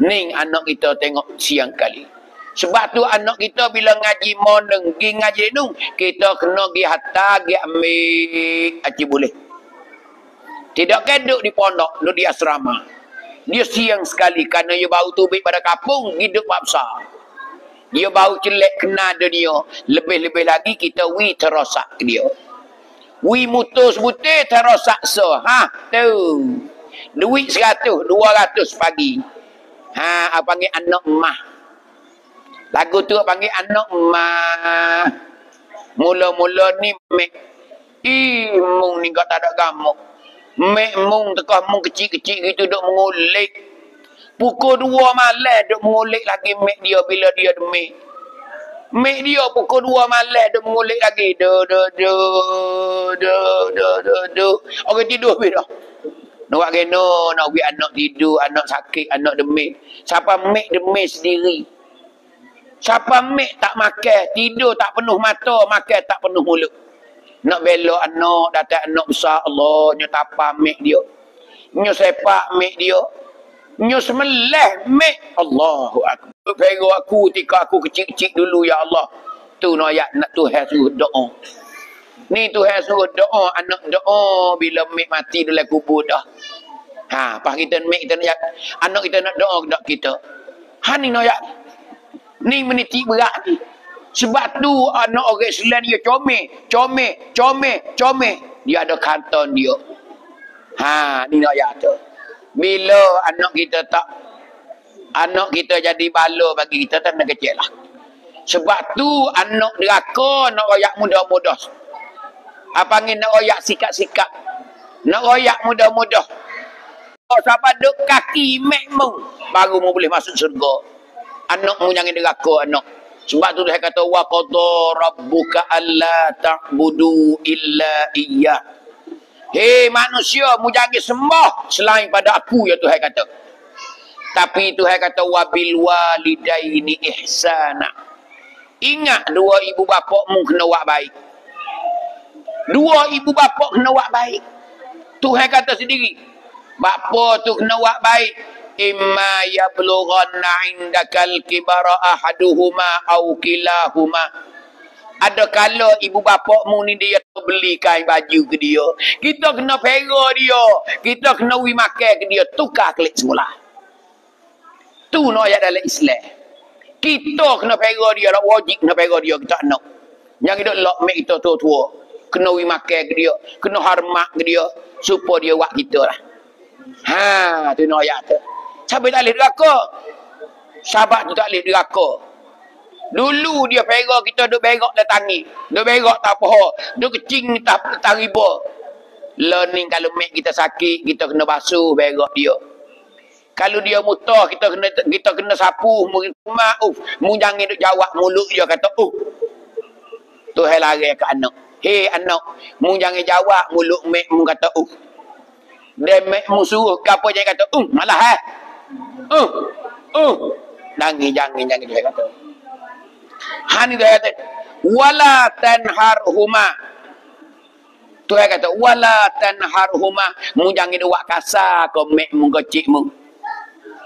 Speaker 1: Ning anak kita tengok siang kali. Sebab tu anak kita bila ngaji moneng, pergi ngaji nu, kita kena pergi hatta, pergi ambil aci boleh. Tidak keduk di pondok, lu di asrama. Dia siang sekali kerana dia bau tubik pada kapung, hidup besar. Dia bau celek kena dunia. Lebih-lebih lagi kita wi terosak dia. Wi mutus butir terus saksa. Ha, tu. Duit seratus, dua ratus pagi. Ha, apa panggil anak emah. Lagu tu panggil anak emah. Mula-mula ni mek. Mung ni kau tak ada gamuk. Mek mung tekah mung kecil-kecil gitu duk mengulik. Pukul dua malam duk mengulik lagi mek dia bila dia demik. Mek dia pukul dua malam dia mengulik lagi. Do, do, do, do, do, do, do. Orang tidur dah. Nak kena, nak buat anak tidur, anak sakit, anak demik. Siapa mek demik sendiri. Siapa mek tak makan, tidur tak penuh mata, makan tak penuh mulut. Nak belok anak, datang anak besar, Allah, nyetapa mek dia. Nyosepak mek dia. Nyus meleh mek Allahu akbar. Pero aku ketika aku kecil-kecil dulu ya Allah. Tu no ayat nak Tuhan suruh doa. Ni Tuhan suruh doa anak doa bila mek mati dalam kubur dah. Ha, pas kita mek kita nak anak kita nak doa dak kita. Ha ni no ayat. Ni meniti berat ni. Sebab tu anak orang Islam dia comel, comel, comel, comel. Dia ada kanton dia. Ha, ni nak ayat tu. Bila anak kita tak anak kita jadi bala bagi kita tak nak kecil lah. Sebab tu anak neraka nak royak mudah-mudah. Apa angin nak royak sikap-sikap. Nak royak mudah-mudah. Oh, siapa duk kaki mek mung baru mu boleh masuk surga. Anak mu jangan neraka anak. Sebab tu dia kata wa qadha rabbuka alla ta'budu illa iyyah. Hei manusia, mu jangan sembah selain pada aku ya Tuhan kata. Tapi Tuhan kata wabil walidaini ihsana. Ingat dua ibu bapa mu kena buat baik. Dua ibu bapa kena buat baik. Tuhan kata sendiri. Bapa tu kena buat baik. Imma yablughanna indakal kibara ahaduhuma au kilahuma ada kala ibu bapa mu ni dia belikan baju ke dia. Kita kena pera dia. Kita kena wi makan ke dia. Tukar klik semula. Tu no ayat dalam Islam. Kita kena pera dia. Lah wajib kena pera dia. Kita nak. Yang kita lok mek kita tua-tua. Kena wi makan ke dia. Kena hormat ke dia. Supaya dia buat kita lah. Ha, tu no ayat tu. Siapa tak boleh deraka? Sahabat tu tak boleh deraka. Dulu dia perak kita duk berak dah tangi. Duk berak tak apa. Duk kecing tak tak riba. Learning kalau mek kita sakit, kita kena basuh berak dia. Kalau dia mutah, kita kena kita kena sapu, maaf. Mu jangan duk jawab mulut dia kata, "Uh." Tu hal lari ke anak. Hei anak, mu jangan jawab mulut mek mu kata, "Uh." Dan mek mu suruh gapo jangan kata, "Uh." Malah eh. Uh. Uh. Jangan jangan jangan dia kata. Hani dia kata wala tanharhuma. Tuhan kata wala tanharhuma. Mu jangan buat kasar ke mek mu kecik mu.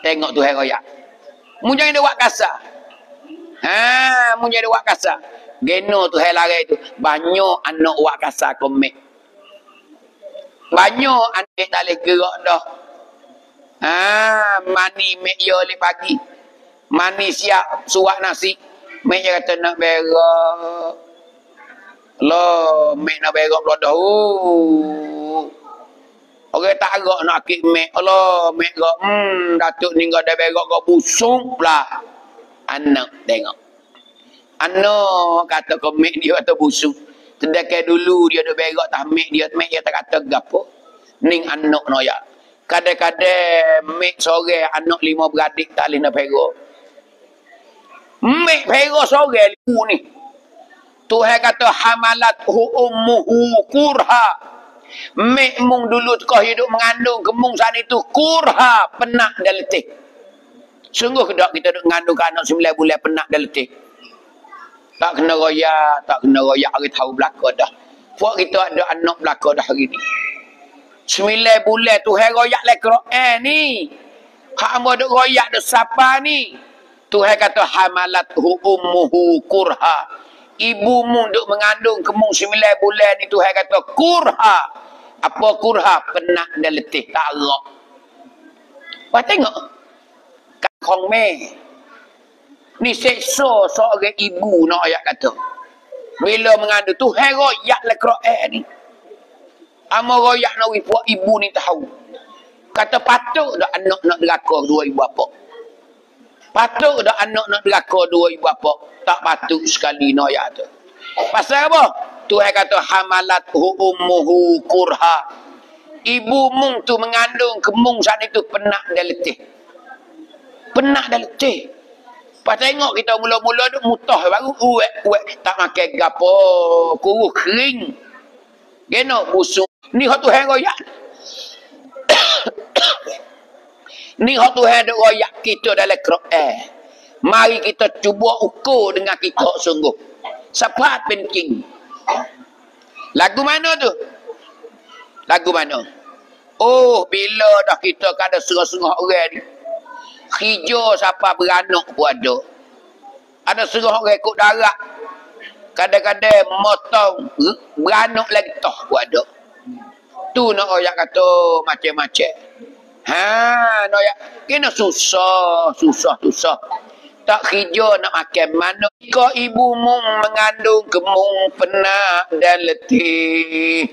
Speaker 1: Tengok Tuhan royak. Mu jangan buat kasar. Ha, mu jangan buat kasar. Geno Tuhan lari itu. Banyak anak buat kasar ke mek. Banyak anak tak boleh gerak dah. Ha, mani mek yo le pagi. Mani siap suak nasi. Mek dia kata nak berak. Lah, mek nak berak pula dah. Orang tak agak nak akik mek. Allah, mek gak. Hmm, datuk ni dah berak gak busung pula. Anak tengok. Anak kata ke mek dia kata busung. Sedangkan dulu dia ada berak tak mek dia. Mek dia tak kata gapo. Ning anak noya. Kadang-kadang mek sore anak lima beradik tak boleh nak berak. Mek pera sore liu ni. Tuhan kata hamalat hu ummuhu kurha. Mek mung dulu kau hidup mengandung kemung saat itu kurha penak dan letih. Sungguh kedak kita duk mengandung anak sembilan bulan penak dan letih. Tak kena royak, tak kena royak hari tahu belaka dah. Puak kita ada anak belaka dah hari ni. Sembilan bulan tu hai royak le Quran ni. Mo duk royak de siapa ni? Tuhan kata hamalat hu ummuhu kurha. Ibumu duk mengandung kemung sembilan bulan ni Tuhan kata kurha. Apa kurha? Penat dan letih. Tak rak. Wah tengok. Kat kong me. Ni seksa seorang ibu nak ayat kata. Bila mengandung Tuhan royak le Quran ni. Amo royak nak ibu ni tahu. Kata patut dah anak nak deraka dua ibu apa. Patut dah anak nak deraka dua ibu bapa. Tak patut sekali no ya tu. Pasal apa? Tuhan kata hamalat hu ummuhu kurha. Ibu mung tu mengandung kemung saat itu penak dan letih. Penak dan letih. Pas tengok kita mula-mula tu mutah baru uek uek tak makan gapo kuruh kering. Geno busuk. Ni hak Tuhan royak. Ni hak Tuhan ada royak kita dalam Quran. Mari kita cuba ukur dengan kita sungguh. Siapa penting? Lagu mana tu? Lagu mana? Oh, bila dah kita kada serah-serah orang ni. Hijau siapa beranak pun ada. Ada serah orang ikut darat. Kadang-kadang motong beranak lagi toh pun ada. Tu nak orang kata macam-macam. Ha, no ya. Kena susah, susah, susah. tak kerja nak makan mana. Jika ibu mung mengandung kemung penat dan letih.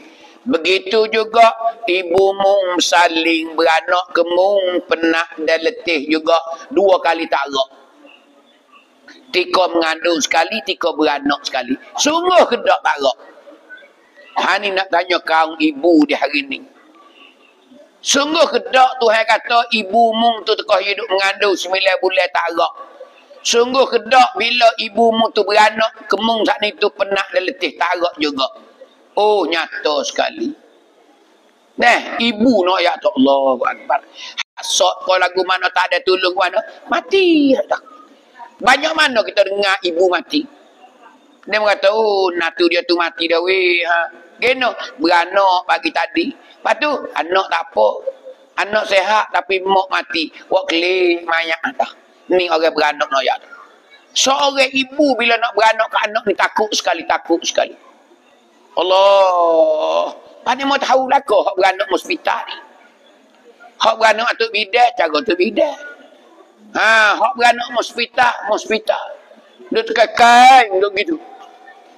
Speaker 1: Begitu juga ibu mung saling beranak kemung penat dan letih juga dua kali tak rak. Tika mengandung sekali, tika beranak sekali. Sungguh kedak tak rak. Ha ni nak tanya kaum ibu di hari ni. Sungguh kedak Tuhan kata ibu mung tu tekah hidup mengandung sembilan bulan tak rak. Sungguh kedak bila ibu mung tu beranak, kemung saat ni tu penat dan letih tak rak juga. Oh nyata sekali. Nah, ibu nak ya tu Allah Akbar. Hasad kau lagu mana tak ada tolong mana? Mati. Banyak mana kita dengar ibu mati. Dia berkata, oh, natu dia tu mati dah weh. Ha. Geno, beranak pagi tadi. Lepas tu, anak tak apa. Anak sehat tapi mak mati. Wak kelik mayat dah. Ni orang beranak nak ya. Seorang ibu bila nak beranak ke anak ni takut sekali, takut sekali. Allah. Pani mau tahu lah kau hak beranak hospital ni. Hak beranak atuk bidah, cara tu bidah. Ha, hak beranak hospital, hospital. Dia terkakai, duduk gitu.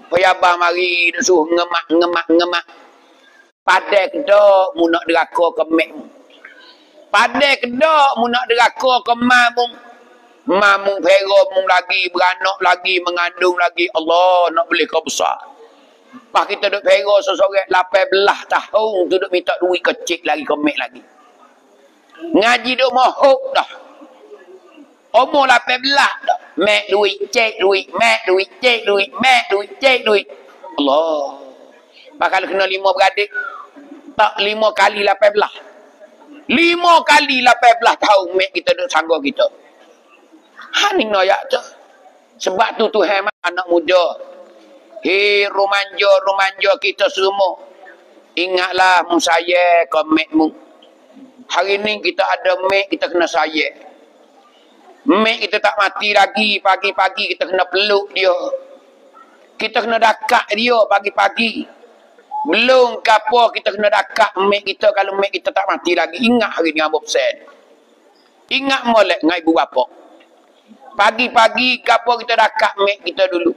Speaker 1: Payabah mari, suruh ngemak, ngemak, ngemak. Padai kedok, mu nak deraka ke mek. Padai kedok, mu nak deraka ke mak mu. Mamu pero mu lagi, beranak lagi, mengandung lagi. Allah, nak boleh kau besar. Pas kita duduk pera seseorang 18 tahun tu duduk minta duit kecil lagi komik lagi. Ngaji duk mohok dah. Umur 18 dah. Mek duit, cek duit, mek duit, cek duit, mek duit, cek duit. Allah. Pak kalau kena lima beradik, tak lima kali 18. Lima kali 18 tahun mek kita duduk sanggup kita. Ha ni noyak tu. Sebab tu Tuhan anak muda Hei romanjo-romanjo kita semua. Ingatlah mu saya komek mu. Hari ni kita ada mek kita kena saya. Mek kita tak mati lagi pagi-pagi kita kena peluk dia. Kita kena dakak dia pagi-pagi. Belum kapo kita kena dakak mek kita kalau mek kita tak mati lagi. Ingat hari ni Abu Hussein. Ingat molek dengan ibu bapa. Pagi-pagi kapo kita dakak mek kita dulu.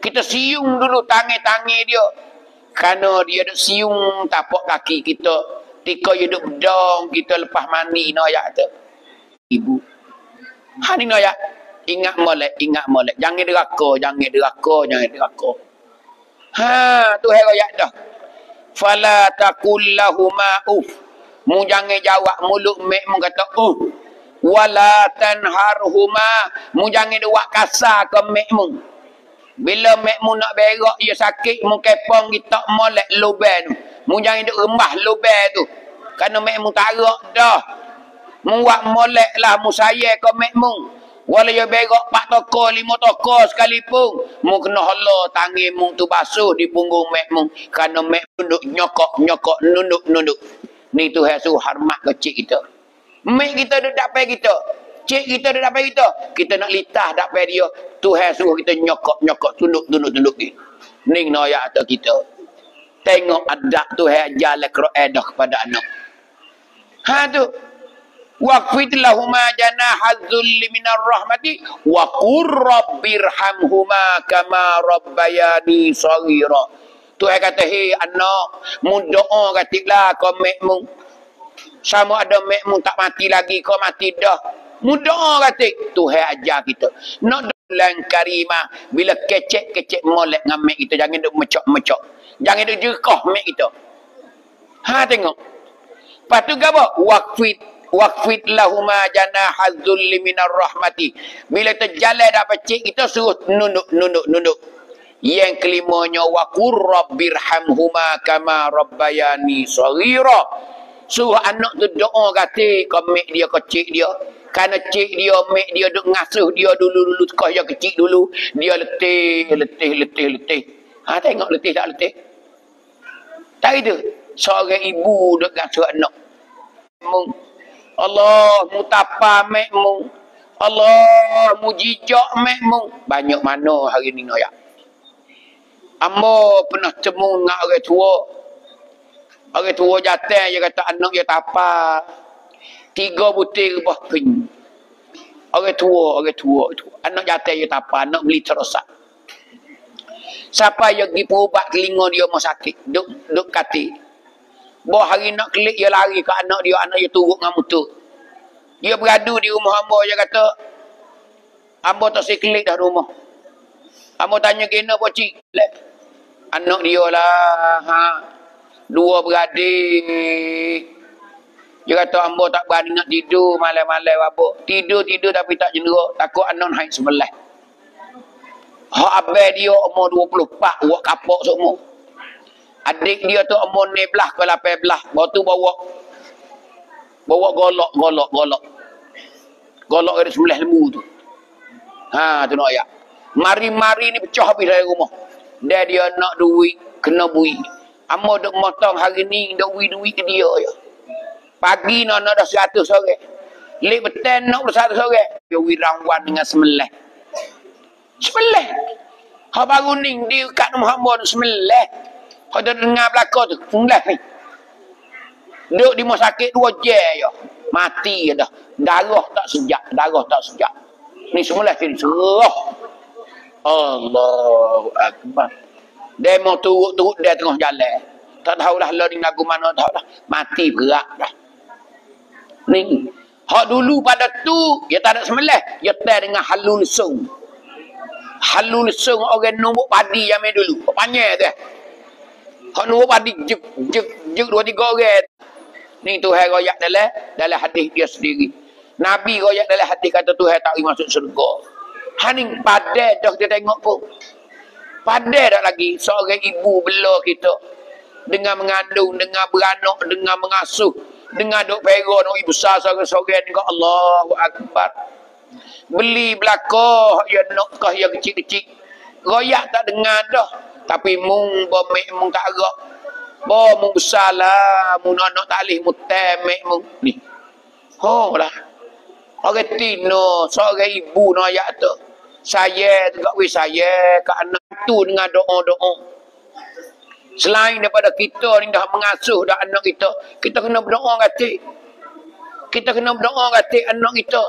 Speaker 1: Kita siung dulu tangan-tangan dia. Kerana dia duk siung tapak kaki kita. Tika dia duk bedong, kita lepas mandi noyak tu. Ibu. Ha ni noyak. Ingat molek, ingat molek. Jangan deraka, jangan deraka, jangan deraka. Ha, tu hai royak dah. Fala takul lahuma uf. Mu jangan jawab mulut mek mu kata uh. Wala tanharhuma. Mu jangan buat kasar ke mek mu. Bila mek mu nak berak dia sakit mu kepong kita molek luben. Mu jangan duk rembah luben tu. Karena mek mu tarak dah. Mu buat molek lah mu saya ke mek mu. Walau dia berak pak toko, lima toko sekalipun. Mu kena hala tangi mu tu basuh di punggung mek mu. Karena mek mu duk nyokok, nyokok, nunduk, nunduk. Ni tu hasil hormat kecil kita. Mek kita duk dapat kita. Cik kita dah dapat kita. Kita nak litah dapat dia. Tuhan suruh kita nyokok-nyokok. Tunduk-tunduk-tunduk. Ning noyak atas kita. Tengok adat Tuhan jalan keroedah kepada anak. Ha tu. Waqfid lahuma janahal zulli minar rahmati. Wa qurrabbirhamhuma kama rabbayani sahira. Tuhan kata, hei anak. Mu doa katiklah kau mekmu. Sama ada mekmu tak mati lagi. Kau mati dah. Mudah kata Tuhan ajar kita. Nak dalam karimah. Bila kecek-kecek molek dengan mek kita. Jangan duk mecok-mecok. Jangan duk jekah mek kita. Ha tengok. Lepas tu apa? Waqfid. Waqfid lahuma jana hazulli minar rahmati. Bila terjalan dapat cik kita suruh nunduk, nunduk, nunduk. Yang kelimanya waqur rabbirhamhuma kama rabbayani saghira. Suruh anak tu doa kata kau mek dia kecil dia. Karena cik dia, mek dia duk ngasuh dia dulu-dulu. Kau yang kecil dulu. Dia letih, letih, letih, letih. Ha, tengok letih tak letih? Tak itu. Seorang ibu duk ngasuh anak. Allah, mu tapa mek mu. Allah, mu jijak mek mu. Banyak mana hari ni noyak. Amo pernah temu dengan orang tua. Orang tua jatuh, dia kata anak dia tapa tiga butir buah pin. Orang tua, orang tua. Anak jatuh dia tak apa. Anak beli terosak. Siapa yang pergi perubat telinga dia mau sakit. Duk, duk kati. Bawa hari nak klik, dia lari ke anak dia. Anak dia turut dengan mutu. Dia beradu di rumah hamba. Dia kata, hamba tak saya klik dah rumah. Hamba tanya kena apa cik? Anak dia lah. Ha. Dua beradik. Dia kata, hamba tak berani nak tidur malam-malam. Tidur-tidur tapi tak jenera. Takut anak naik sebelah. Hak abang dia umur 24, buat kapok semua. Adik dia tu umur 19 ke 18. Bawa tu bawa bawa golok, golok, golok. Golok ada sebelah lembu tu. Ha, tu nak ayat. Mari-mari ni pecah habis dari rumah. Dia dia nak duit, kena bui. Amo duk motong hari ni, duk duit-duit ke dia ya. Pagi nak nak dah 100 sore. Lek beten nak dah 100 sore. Dia wirangwan dengan semelah. Sebelah. Ha baru ni di kat Muhammad sebelah. Ha dah dengar belaka tu. Sebelah ni. Duduk di rumah sakit dua je ya. Mati dah. Darah tak sejak. Darah tak sejak. Ni sebelah sini. Serah. Allahu Akbar. Dia mau turut-turut dia tengah jalan. Tak tahulah lah ni lagu mana. Tak tahulah. Mati berat dah. Ni. Hak dulu pada tu, dia tak ada semelah. Dia tak dengan halul sung halul sung orang nombok padi yang dulu. Panjang tu. Hak nombok padi juk juk juk dua tiga orang. Ni Tuhan royak dalam dalam hadis dia sendiri. Nabi royak dalam hadis kata Tuhan tak masuk syurga. Haning padai dah kita tengok pun. Padai dah lagi seorang ibu bela kita dengan mengandung, dengan beranak, dengan mengasuh, dengan duk perak nak ibu besar seorang-seorang ni Allahu Akbar beli belakang ya nak kah yang kecil-kecil royak tak dengar dah tapi mung bomek mung tak agak. Bo mung besar lah. Mung nak nak talih mutemek mung. Ni. Oh lah. Orang tino seorang ibu nak ayat tu. Saya tegak wis saya ke anak tu dengan doa-doa. Selain daripada kita ni dah mengasuh dah anak kita, kita kena berdoa kata. Kita kena berdoa kata anak kita.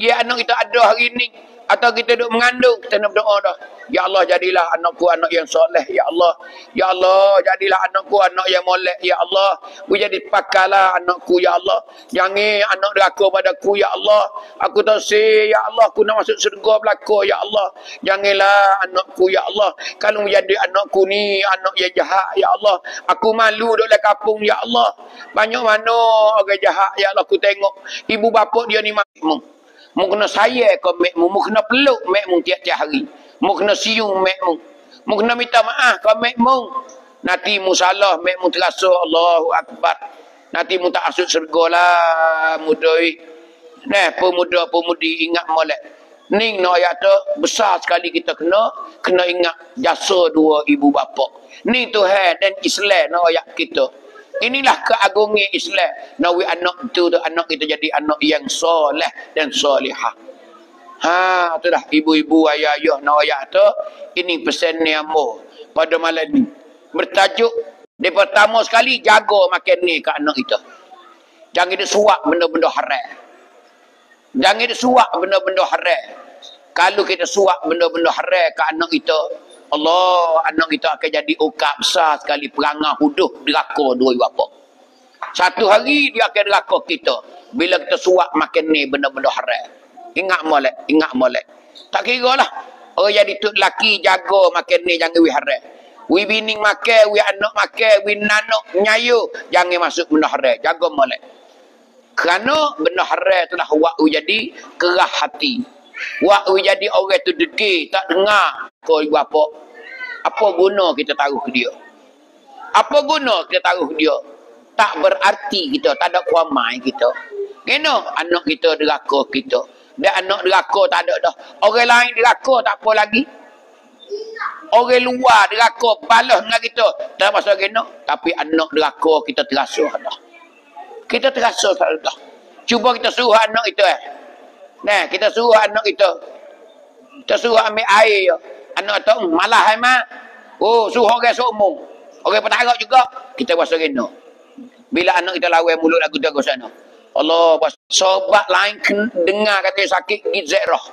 Speaker 1: Ya anak kita ada hari ni atau kita duduk mengandung kita nak berdoa dah. Ya Allah jadilah anakku anak yang soleh ya Allah. Ya Allah jadilah anakku anak yang molek ya Allah. Ku jadi pakalah anakku ya Allah. Jangan anak deraka padaku ya Allah. Aku tak si ya Allah aku nak masuk surga belaka ya Allah. Janganlah anakku ya Allah. Kalau menjadi anakku ni anak yang jahat ya Allah. Aku malu duduk dalam kampung ya Allah. Banyak mana orang jahat ya Allah aku tengok. Ibu bapa dia ni makmum Mu kena saya ke mek mu, mu kena peluk mek mu tiap-tiap hari. Mu kena siung mek mu. Mu kena minta maaf ke mek mu. Nanti mu salah mek mu terasa Allahu Akbar. Nanti mu tak asuk surga lah mudoi. Nah, pemuda-pemudi ingat molek. Ning no ayat tu besar sekali kita kena kena ingat jasa dua ibu bapa. Ni Tuhan dan Islam no ayat kita. Inilah keagungan Islam. Nawi anak itu anak kita jadi anak yang soleh dan solihah. Ha, tu dah ibu-ibu nak ayah tu. Ini pesan ni ambo pada malam ni. Bertajuk di pertama sekali jaga makan ni ke anak kita. Jangan dia suak benda-benda haram. Jangan dia suak benda-benda haram. Kalau kita suak benda-benda haram ke anak kita, Allah anak kita akan jadi ukap besar sekali perangai huduh deraka dua bapa. Satu hari dia akan deraka kita bila kita suak makan ni benda-benda haram. Ingat molek, ingat molek. Tak kira lah. Orang jadi tu laki jaga makan ni jangan wi haram. Wi bini makan, wi anak makan, wi nanok nyayu jangan masuk benda haram. Jaga molek. Kerana benda haram tu lah wak jadi kerah hati. Wak jadi orang tu degil, tak dengar kau ibu apa. Apa guna kita taruh ke dia? Apa guna kita taruh dia? Tak berarti kita, tak ada kuamai kita. Kena anak kita deraka kita. Dan anak deraka tak ada dah. Orang lain deraka tak apa lagi. Orang luar deraka balas dengan kita. Tak pasal kena. Tapi anak deraka kita terasa dah. Kita terasa dah. Cuba kita suruh anak kita eh. Nah, kita suruh anak kita. Kita suruh ambil air. Anak tu hmm, malah hai mak. Oh, suruh orang seumur. Orang petarak juga. Kita rasa kena. Bila anak kita lawan mulut lagu tegur sana. Allah sobat lain dengar kata sakit gizet roh.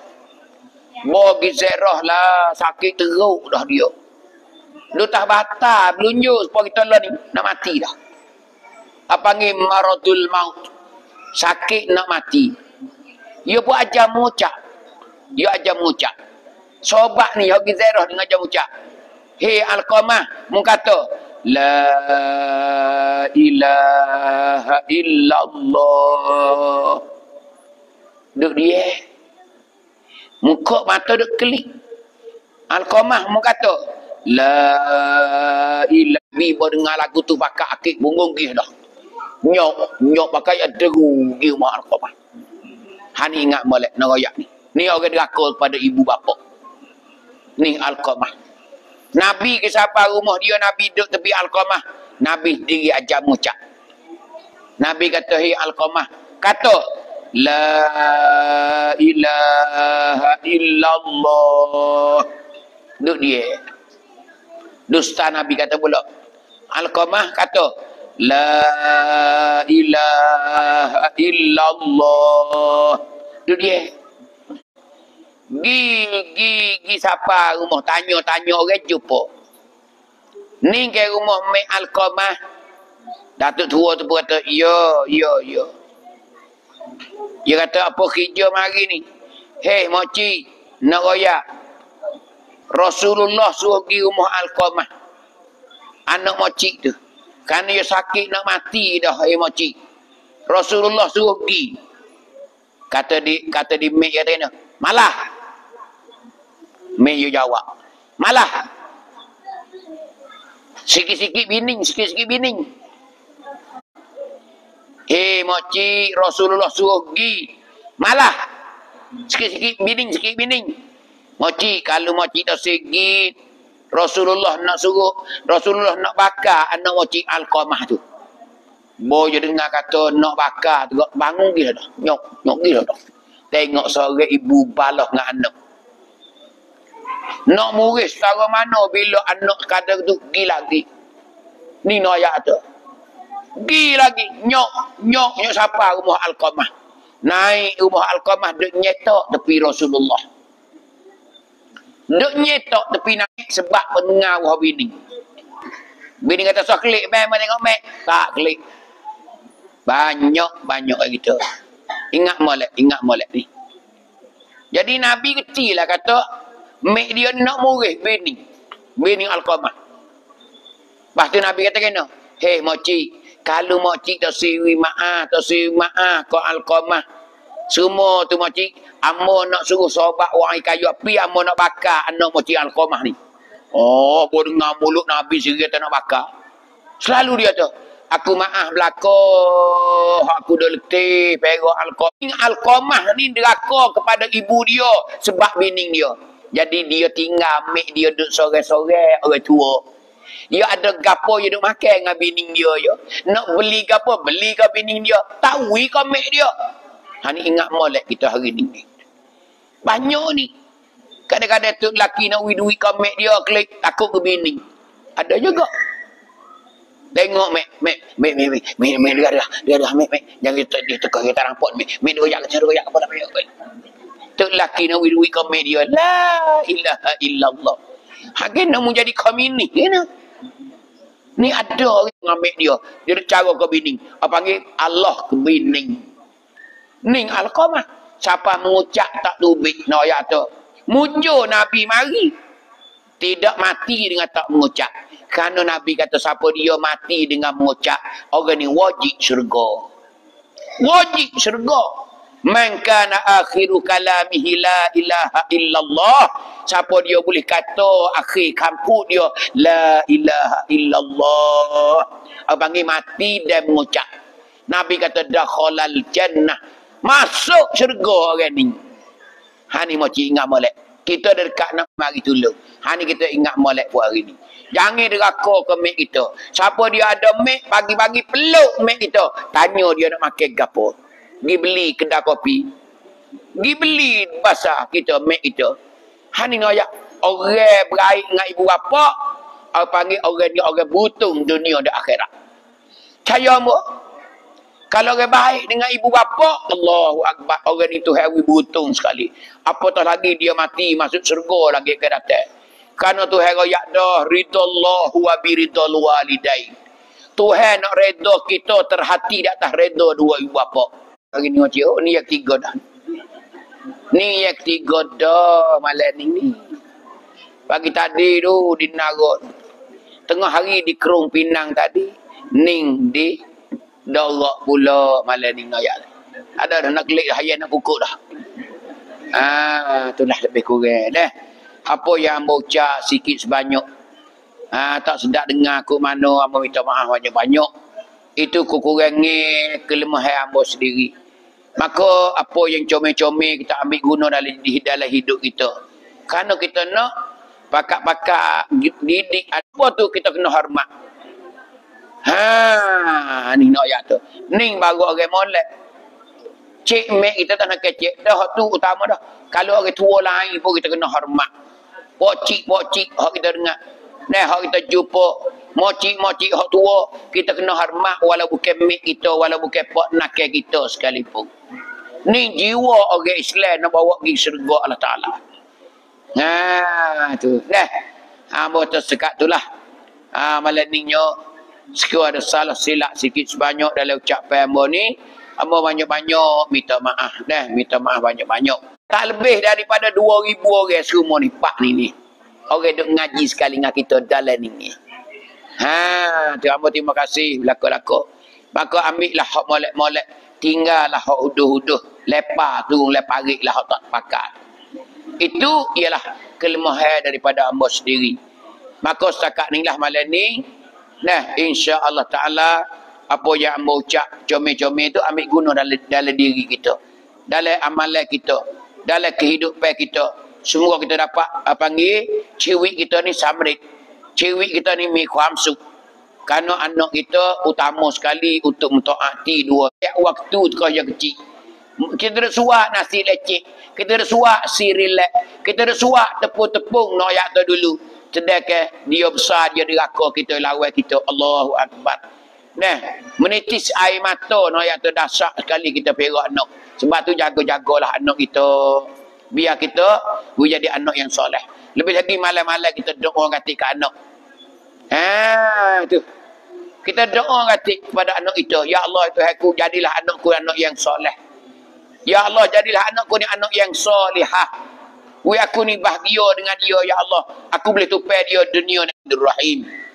Speaker 1: Bo gizet roh lah sakit teruk dah dia. Lu tak batal belunjuk supaya kita lah ni nak mati dah. Apa panggil maradul maut. Sakit nak mati. Dia pun ajar mengucap. Dia ajar mengucap. Sobat ni gizet roh dengan ajar mengucap. Hei Al-Qamah, mu kata, La ilaha illallah. Duk dia. Muka mata duk klik. Al-Qamah mu kata, La ilaha Biba dengar lagu tu pakai akik bungung gih dah. Nyok, nyok pakai ada rugi rumah Al-Qamah. Hani ingat molek narayak ni. Ni orang dirakul pada ibu bapa. Ni Al-Qamah. Nabi ke siapa rumah dia Nabi duduk tepi Al-Qamah. Nabi sendiri ajar mucak. Nabi kata, Hei Al-Qamah. Kata, La ilaha illallah. Duduk dia. Dusta Nabi kata pula. Al-Qamah kata, La ilaha illallah. Duduk dia. Gi, gi, gi siapa rumah tanya-tanya orang jumpa. Ni ke rumah Mek Al-Qamah. Datuk tua tu pun kata, ya, ya, ya. Dia kata, apa kerja mari ni? Hei, moci, nak royak. Rasulullah suruh pergi rumah Al-Qamah. Anak moci tu. Kerana dia sakit nak mati dah, hei moci. Rasulullah suruh pergi. Kata di kata di mek kata ni, malah Mei jawab. Malah. Sikit-sikit bining, sikit-sikit bining. Eh, moci Rasulullah suruh pergi. Malah. Sikit-sikit bining, sikit bining. Moci, kalau moci tak sikit, Rasulullah nak suruh, Rasulullah nak bakar anak moci Al-Qamah tu. Bo je dengar kata nak bakar tu, bangun dia dah. Nyok, nyok dia dah. Tengok seorang ibu balah dengan anak. Nak murid secara mana bila anak kadang tu pergi lagi. Ni no ayat tu. Pergi lagi. Nyok, nyok, nyok siapa rumah Al-Qamah. Naik rumah Al-Qamah duk nyetok tepi Rasulullah. Duk nyetok tepi naik sebab pendengar wah bini. Bini kata so klik, mek, tengok mek. Tak klik. Banyak, banyak gitu. Ingat molek, ingat molek ni. Jadi Nabi kecil lah kata, Mek dia nak murid bini. Bini Al-Qamah. Lepas tu Nabi kata kena. Hei moci. Kalau moci tak siwi ma'ah. Tak siwi ma'ah kau Al-Qamah. Semua tu moci. Amo nak suruh sobat orang kayu api. Amo nak bakar anak moci Al-Qamah ni. Oh, kau dengar mulut Nabi sendiri kata nak bakar. Selalu dia tu. Aku maaf belaka. Aku dah letih. Perak Al-Qamah. Al-Qamah ni deraka kepada ibu dia. Sebab bini dia. Jadi dia tinggal ambil dia duduk sore-sore orang tua. Dia ada gapo dia duduk makan dengan bini dia. Ya. Nak beli gapo, beli ke bini dia. Tahu ke ambil dia. Ha ni ingat molek kita hari ni. Banyak ni. Kadang-kadang tu lelaki nak wui duit dia. Klik, takut ke bini. Ada juga. Tengok mek, mek, mek, mek, mek, mek, mek, dia dah, dia dah, mek, mek. Jangan kita, dia tekak kita rampot, mek, mek, dia royak, dia royak, apa tak mek, Tok laki nak wiri kau media. La ilaha illallah. Hakin nak menjadi kami ni. Ya, ni ada orang ambil dia. Dia cara ke bini. Apa panggil? Allah ke bini. Ning al-qamah. Siapa mengucap tak tubik. No, ya tu. Muncul Nabi mari. Tidak mati dengan tak mengucap. Kerana Nabi kata siapa dia mati dengan mengucap. Orang ni wajib syurga. Wajib syurga. Man kana akhiru kalamihi la ilaha illallah. Siapa dia boleh kata akhir kampung dia la ilaha illallah. Apa panggil mati dan mengucap. Nabi kata dakhalal jannah. Masuk syurga orang ni. Ha ni moci ingat molek. Kita dekat nak mari tolong. Ha ni kita ingat molek buat hari ni. Jangan deraka ke mek kita. Siapa dia ada mek pagi-pagi peluk mek kita. Tanya dia nak makan gapo. Gi beli kedai kopi. Gi beli basah kita, mek kita. Hani ngoyak. Orang beraik dengan ibu bapa. Orang panggil orang ni orang butung dunia dan akhirat. Caya mu. Kalau orang baik dengan ibu bapa, Allahu Akbar. Orang itu hewi beruntung sekali. Apatah lagi dia mati masuk surga lagi ke datang. Karena Tuhan royak dah ridha Allah wa biridhal walidain. Tuhan nak redha kita terhati di atas redha dua ibu bapa. Hari ni macam oh, ni yang tiga dah. Ni yang tiga dah malam ni ni. Pagi tadi tu di Nagot. Tengah hari di Kerung Pinang tadi. Ning di Dorak pula malam ni ngayak. Ada dah nak kelik hayat nak pukul dah. Ah, tu dah lebih kurang dah. Apa yang cak sikit sebanyak. Ah, tak sedap dengar aku mana amba minta maaf banyak-banyak. Itu kekurangan kelemahan amba sendiri. Maka apa yang comel-comel kita ambil guna dalam, dalam hidup kita. Kerana kita nak pakak-pakak didik apa tu kita kena hormat. Ha, ni nak ayat tu. Ni baru orang molek. Cik mek kita tak nak kecik. Dah tu utama dah. Kalau orang tua lain pun kita kena hormat. Pok cik, pok cik, hak kita dengar. Nah, hak kita jumpa. Mocik, mocik, hak tua. Kita kena hormat walau bukan mek kita, walau bukan pok nakal kita sekalipun. Ni jiwa orang Islam nak bawa pergi syurga Allah Ta'ala. Nah, tu. Nah, hamba tersekat tu lah. Ha, malam ni nyok. Sekarang ada salah silap sikit sebanyak dalam ucapan hamba ni. Hamba banyak-banyak minta maaf. Dah, minta maaf banyak-banyak. Tak lebih daripada 2,000 orang semua ni. Pak ni ni. Orang duk ngaji sekali dengan kita dalam ni. Ha, hamba terima kasih. Belakang-belakang. Maka ambil lah hak molek-molek. Tinggallah hak uduh-uduh. Lepas tu, leparik lah hak tak pakat. Itu ialah kelemahan daripada hamba sendiri. Maka setakat ni lah malam ni. Nah, insya Allah Ta'ala, apa yang amba ucap comel-comel tu ambil guna dalam, dalam diri kita. Dalam amalan kita. Dalam kehidupan kita. Semua kita dapat uh, panggil, cewek kita ni samrit. Cewek kita ni mi kuamsu. Kerana anak kita utama sekali untuk mentaati dua. Waktu tu kau kecil. Kita dah suak nasi lecek. Kita dah suak si relax. Kita dah suak tepung-tepung noyak tu dulu. Sedangkan dia besar, dia diraka kita, lawan kita. Allahu Akbar. Nah, menitis air mata, no, yang terdasak sekali kita perak anak. Sebab tu jaga-jagalah anak kita. Biar kita jadi anak yang soleh. Lebih lagi malam-malam kita doa kata ke anak. Ha, tu. Kita doa kata kepada anak kita. Ya Allah, itu aku jadilah anakku anak yang soleh. Ya Allah, jadilah anakku ni anak yang solehah. Wui aku ni bahagia dengan dia ya Allah. Aku boleh tupai dia dunia ni rahim.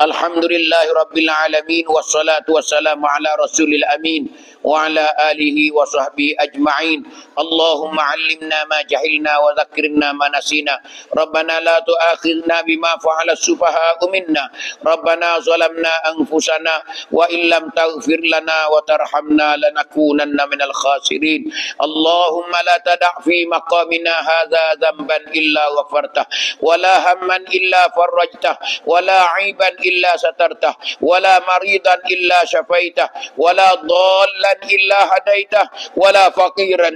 Speaker 1: Alhamdulillahirabbil alamin wassalatu wassalamu ala rasulil amin. وعلى آله وصحبه أجمعين اللهم علمنا ما جهلنا وذكرنا ما نسينا ربنا لا تؤاخذنا بما فعل السفهاء منا ربنا ظلمنا أنفسنا وإن لم تغفر لنا وترحمنا لنكونن من الخاسرين اللهم لا تدع في مقامنا هذا ذنبا إلا غفرته ولا هما إلا فرجته ولا عيبا إلا إلا سترته ولا مريضا إلا شفيته ولا ضالا إلا هديته ولا فقيرا